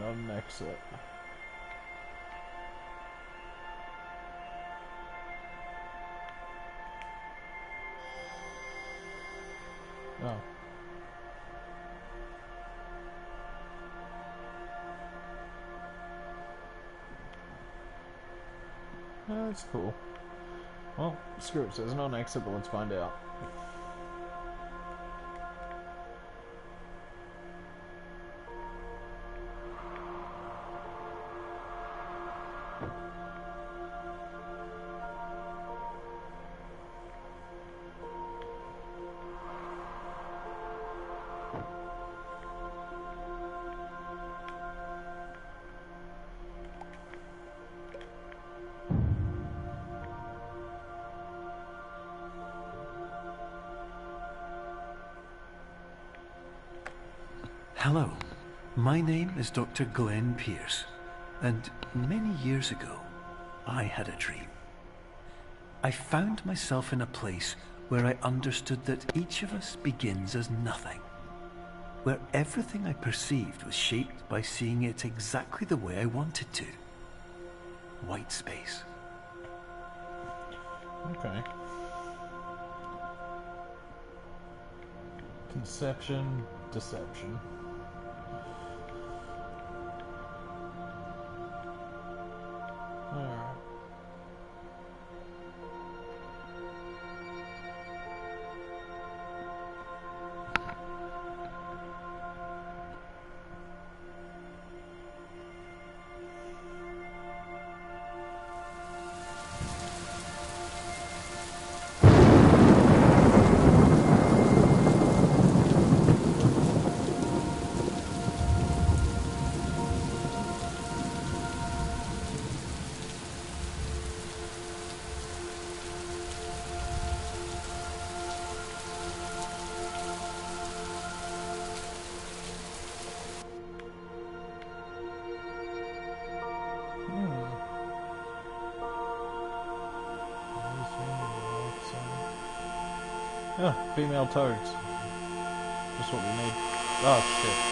[SPEAKER 1] An exit. That's cool. Well, screw it. Says no exit, but let's find out.
[SPEAKER 3] Is Dr. Glenn Pierce, and many years ago, I had a dream. I found myself in a place where I understood that each of us begins as nothing, where everything I perceived was shaped by seeing it exactly the way I wanted to. White space.
[SPEAKER 1] Okay. Conception, deception. Female toads. Just what we need. Oh shit.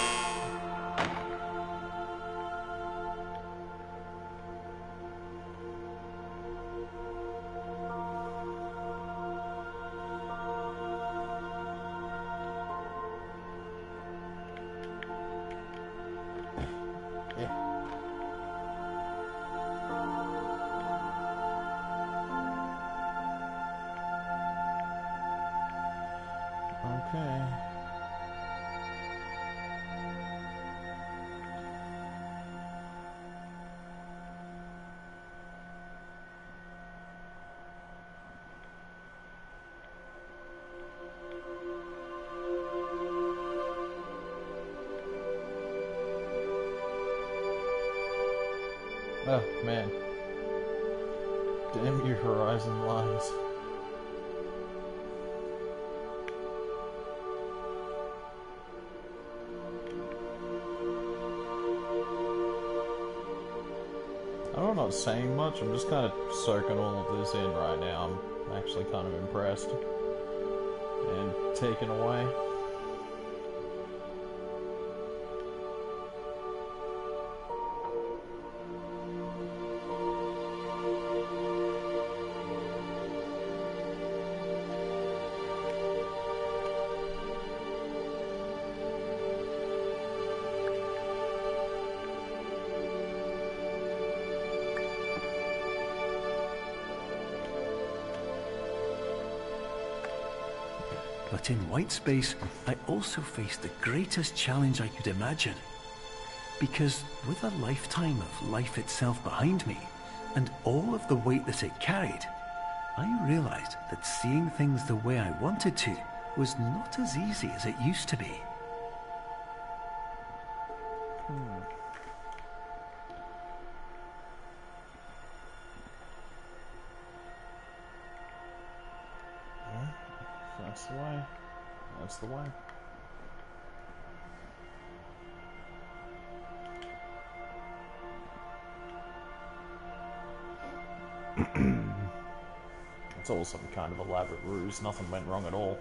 [SPEAKER 1] Oh, man. Damn your Horizon Lines. I know I'm not saying much, I'm just kind of soaking all of this in right now. I'm actually kind of impressed and taken away.
[SPEAKER 3] White space, I also faced the greatest challenge I could imagine. Because with a lifetime of life itself behind me, and all of the weight that it carried, I realized that seeing things the way I wanted to was not as easy as it used to be.
[SPEAKER 1] Ruse. Nothing went wrong at all.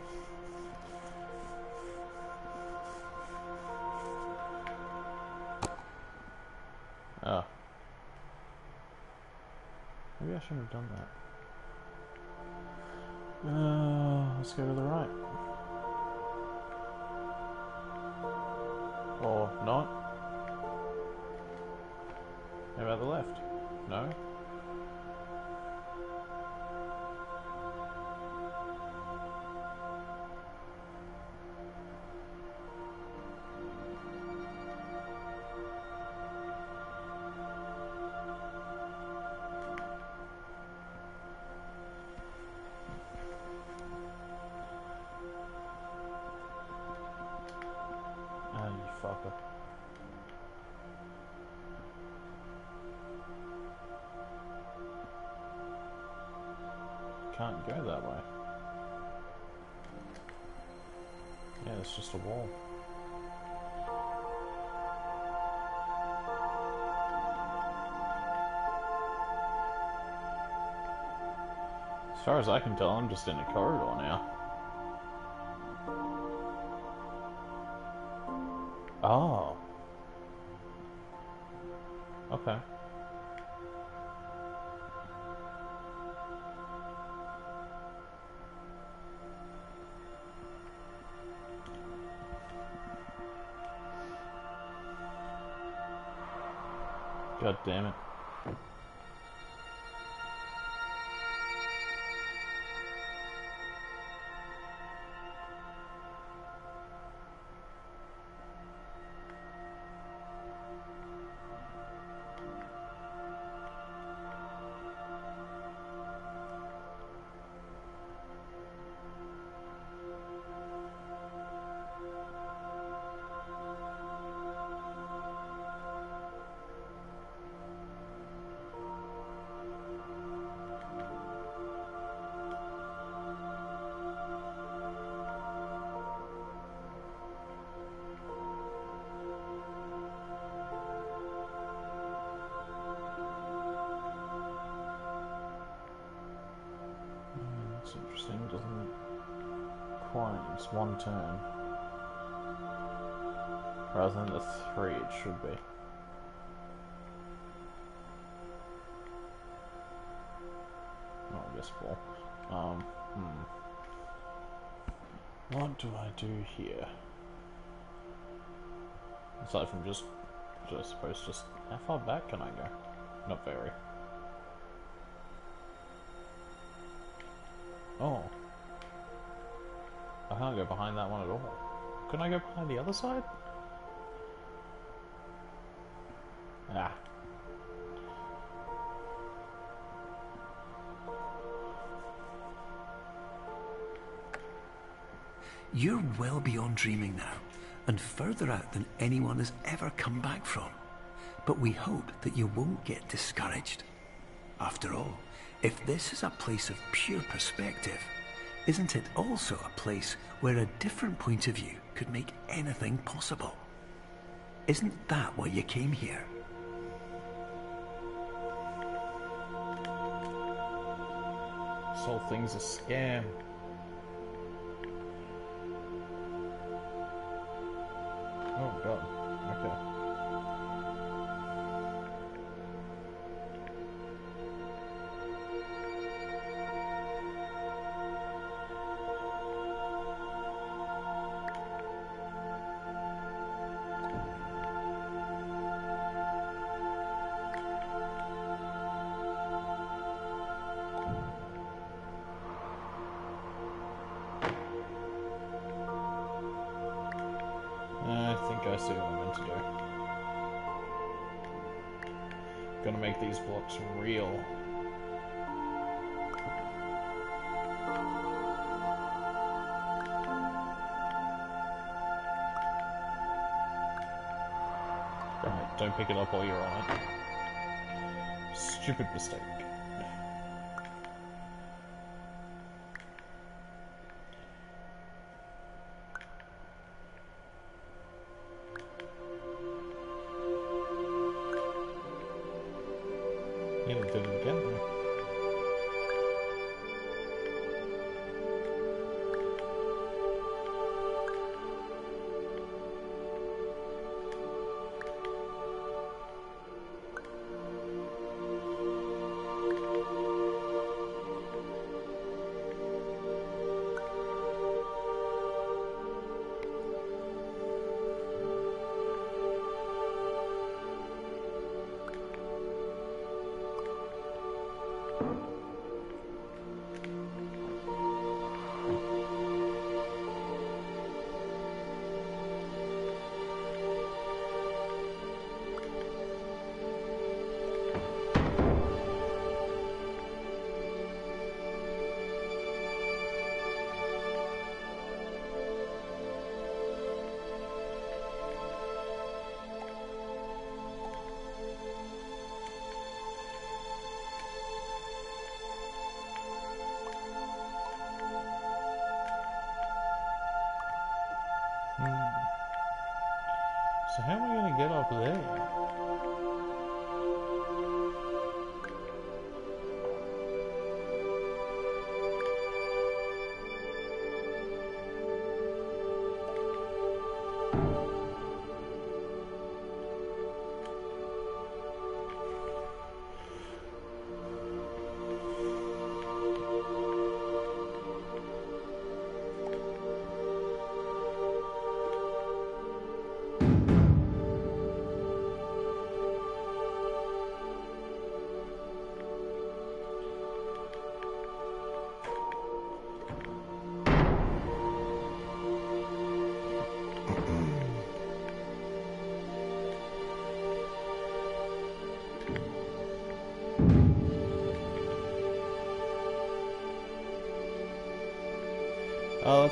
[SPEAKER 1] go that way. Yeah, it's just a wall. As far as I can tell, I'm just in a corridor now. Damn it. Aside from just, just suppose just how far back can I go? Not very. Oh. I can't go behind that one at all. Can I go behind the other side? Ah.
[SPEAKER 3] You're well beyond dreaming now, and further out than anyone has ever come back from. But we hope that you won't get discouraged. After all, if this is a place of pure perspective, isn't it also a place where a different point of view could make anything possible? Isn't that why you came here?
[SPEAKER 1] This whole thing's a scam. Oh god.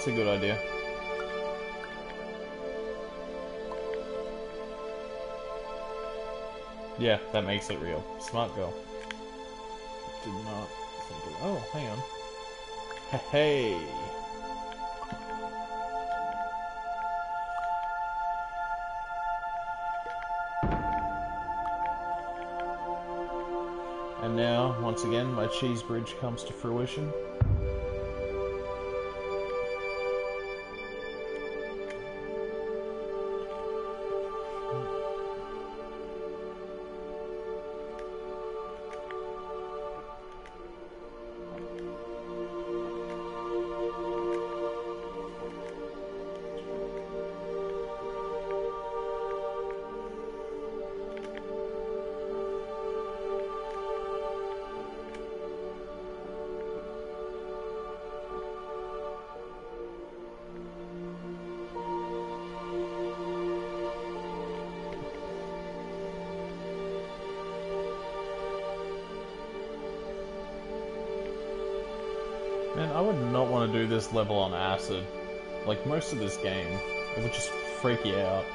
[SPEAKER 1] That's a good idea. Yeah, that makes it real. Smart girl. Did not think of... Oh, hang on. Hey! And now, once again, my cheese bridge comes to fruition. Do this level on acid. Like most of this game, it would just freak you out.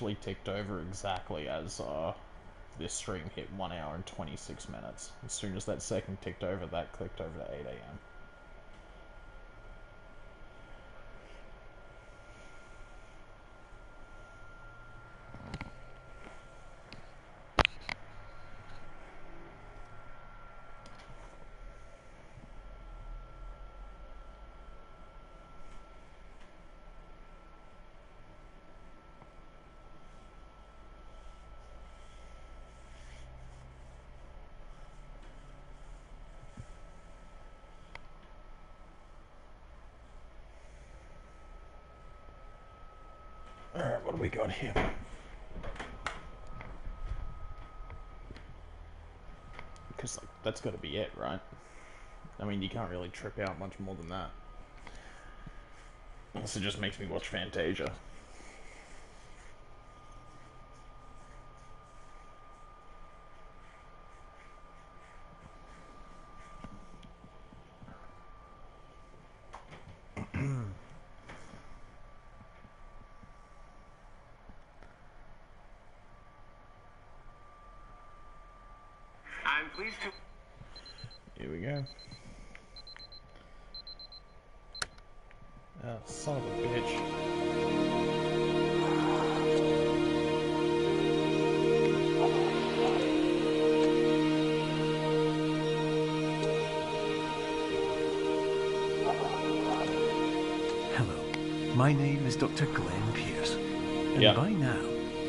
[SPEAKER 1] Actually ticked over exactly as uh, this stream hit 1 hour and 26 minutes. As soon as that second ticked over, that clicked over to 8 a.m. we got here? Because, like, that's got to be it, right? I mean, you can't really trip out much more than that. It just makes me watch Fantasia.
[SPEAKER 3] Dr. Glenn Pierce, and
[SPEAKER 1] Yeah.
[SPEAKER 3] by now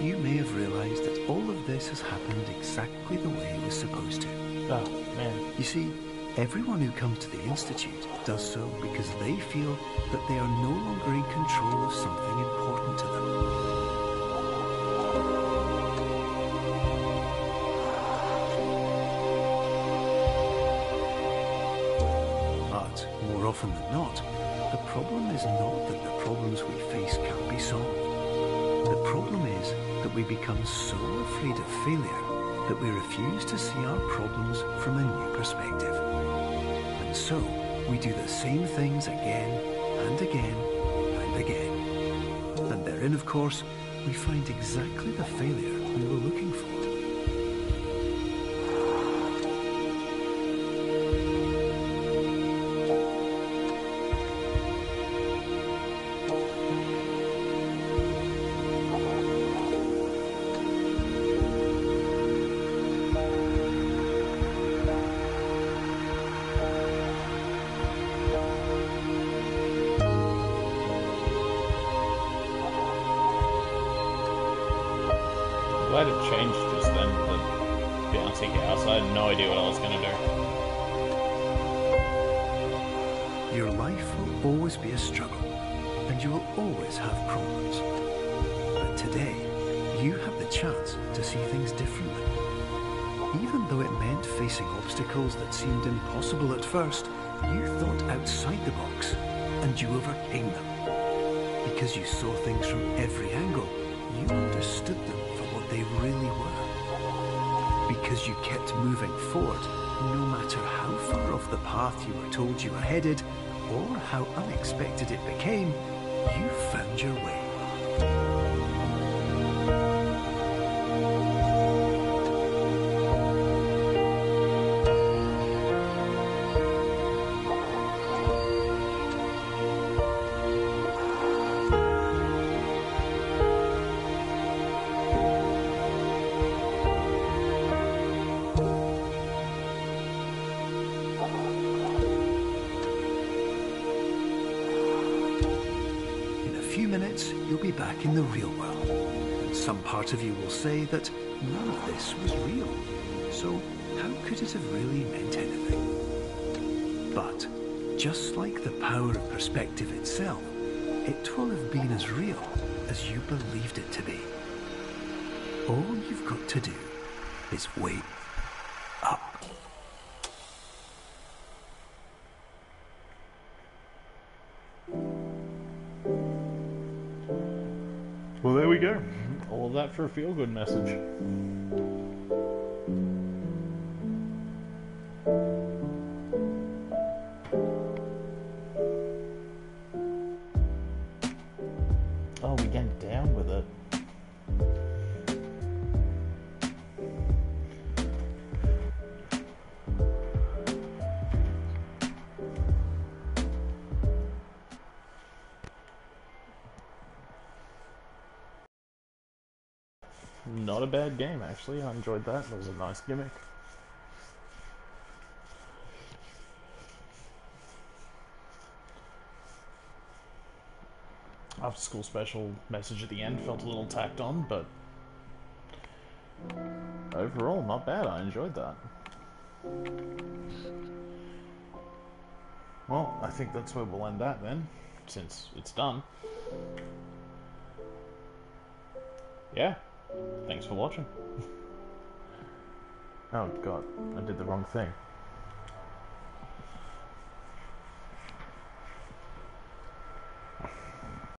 [SPEAKER 3] you may have realized that all of this has happened exactly the way it was supposed to.
[SPEAKER 1] Oh, man.
[SPEAKER 3] You see, everyone who comes to the Institute does so because they feel that they are no longer in control of something important to them. But more often than not, the problem is not that the problems we face can't be solved. The problem is that we become so afraid of failure that we refuse to see our problems from a new perspective. And so, we do the same things again and again and again. And therein, of course, we find exactly the failure we were looking for.
[SPEAKER 1] No idea what I was gonna do.
[SPEAKER 3] Your life will always be a struggle, and you will always have problems. But today, you have the chance to see things differently. Even though it meant facing obstacles that seemed impossible at first, you thought outside the box, and you overcame them. Because you saw things from every angle, you understood them for what they really were. Because you kept moving forward, no matter how far off the path you were told you were headed, or how unexpected it became, you found your way. The real world. Some part of you will say that none of this was real. So, how could it have really meant anything? But, just like the power of perspective itself, it will have been as real as you believed it to be. All you've got to do is wait
[SPEAKER 1] for a feel good message. Actually. I enjoyed that. It was a nice gimmick. After school special message at the end felt a little tacked on, but overall, not bad. I enjoyed that. Well, I think that's where we'll end that then, since it's done. Yeah. Thanks for watching. Oh god, I did the wrong thing.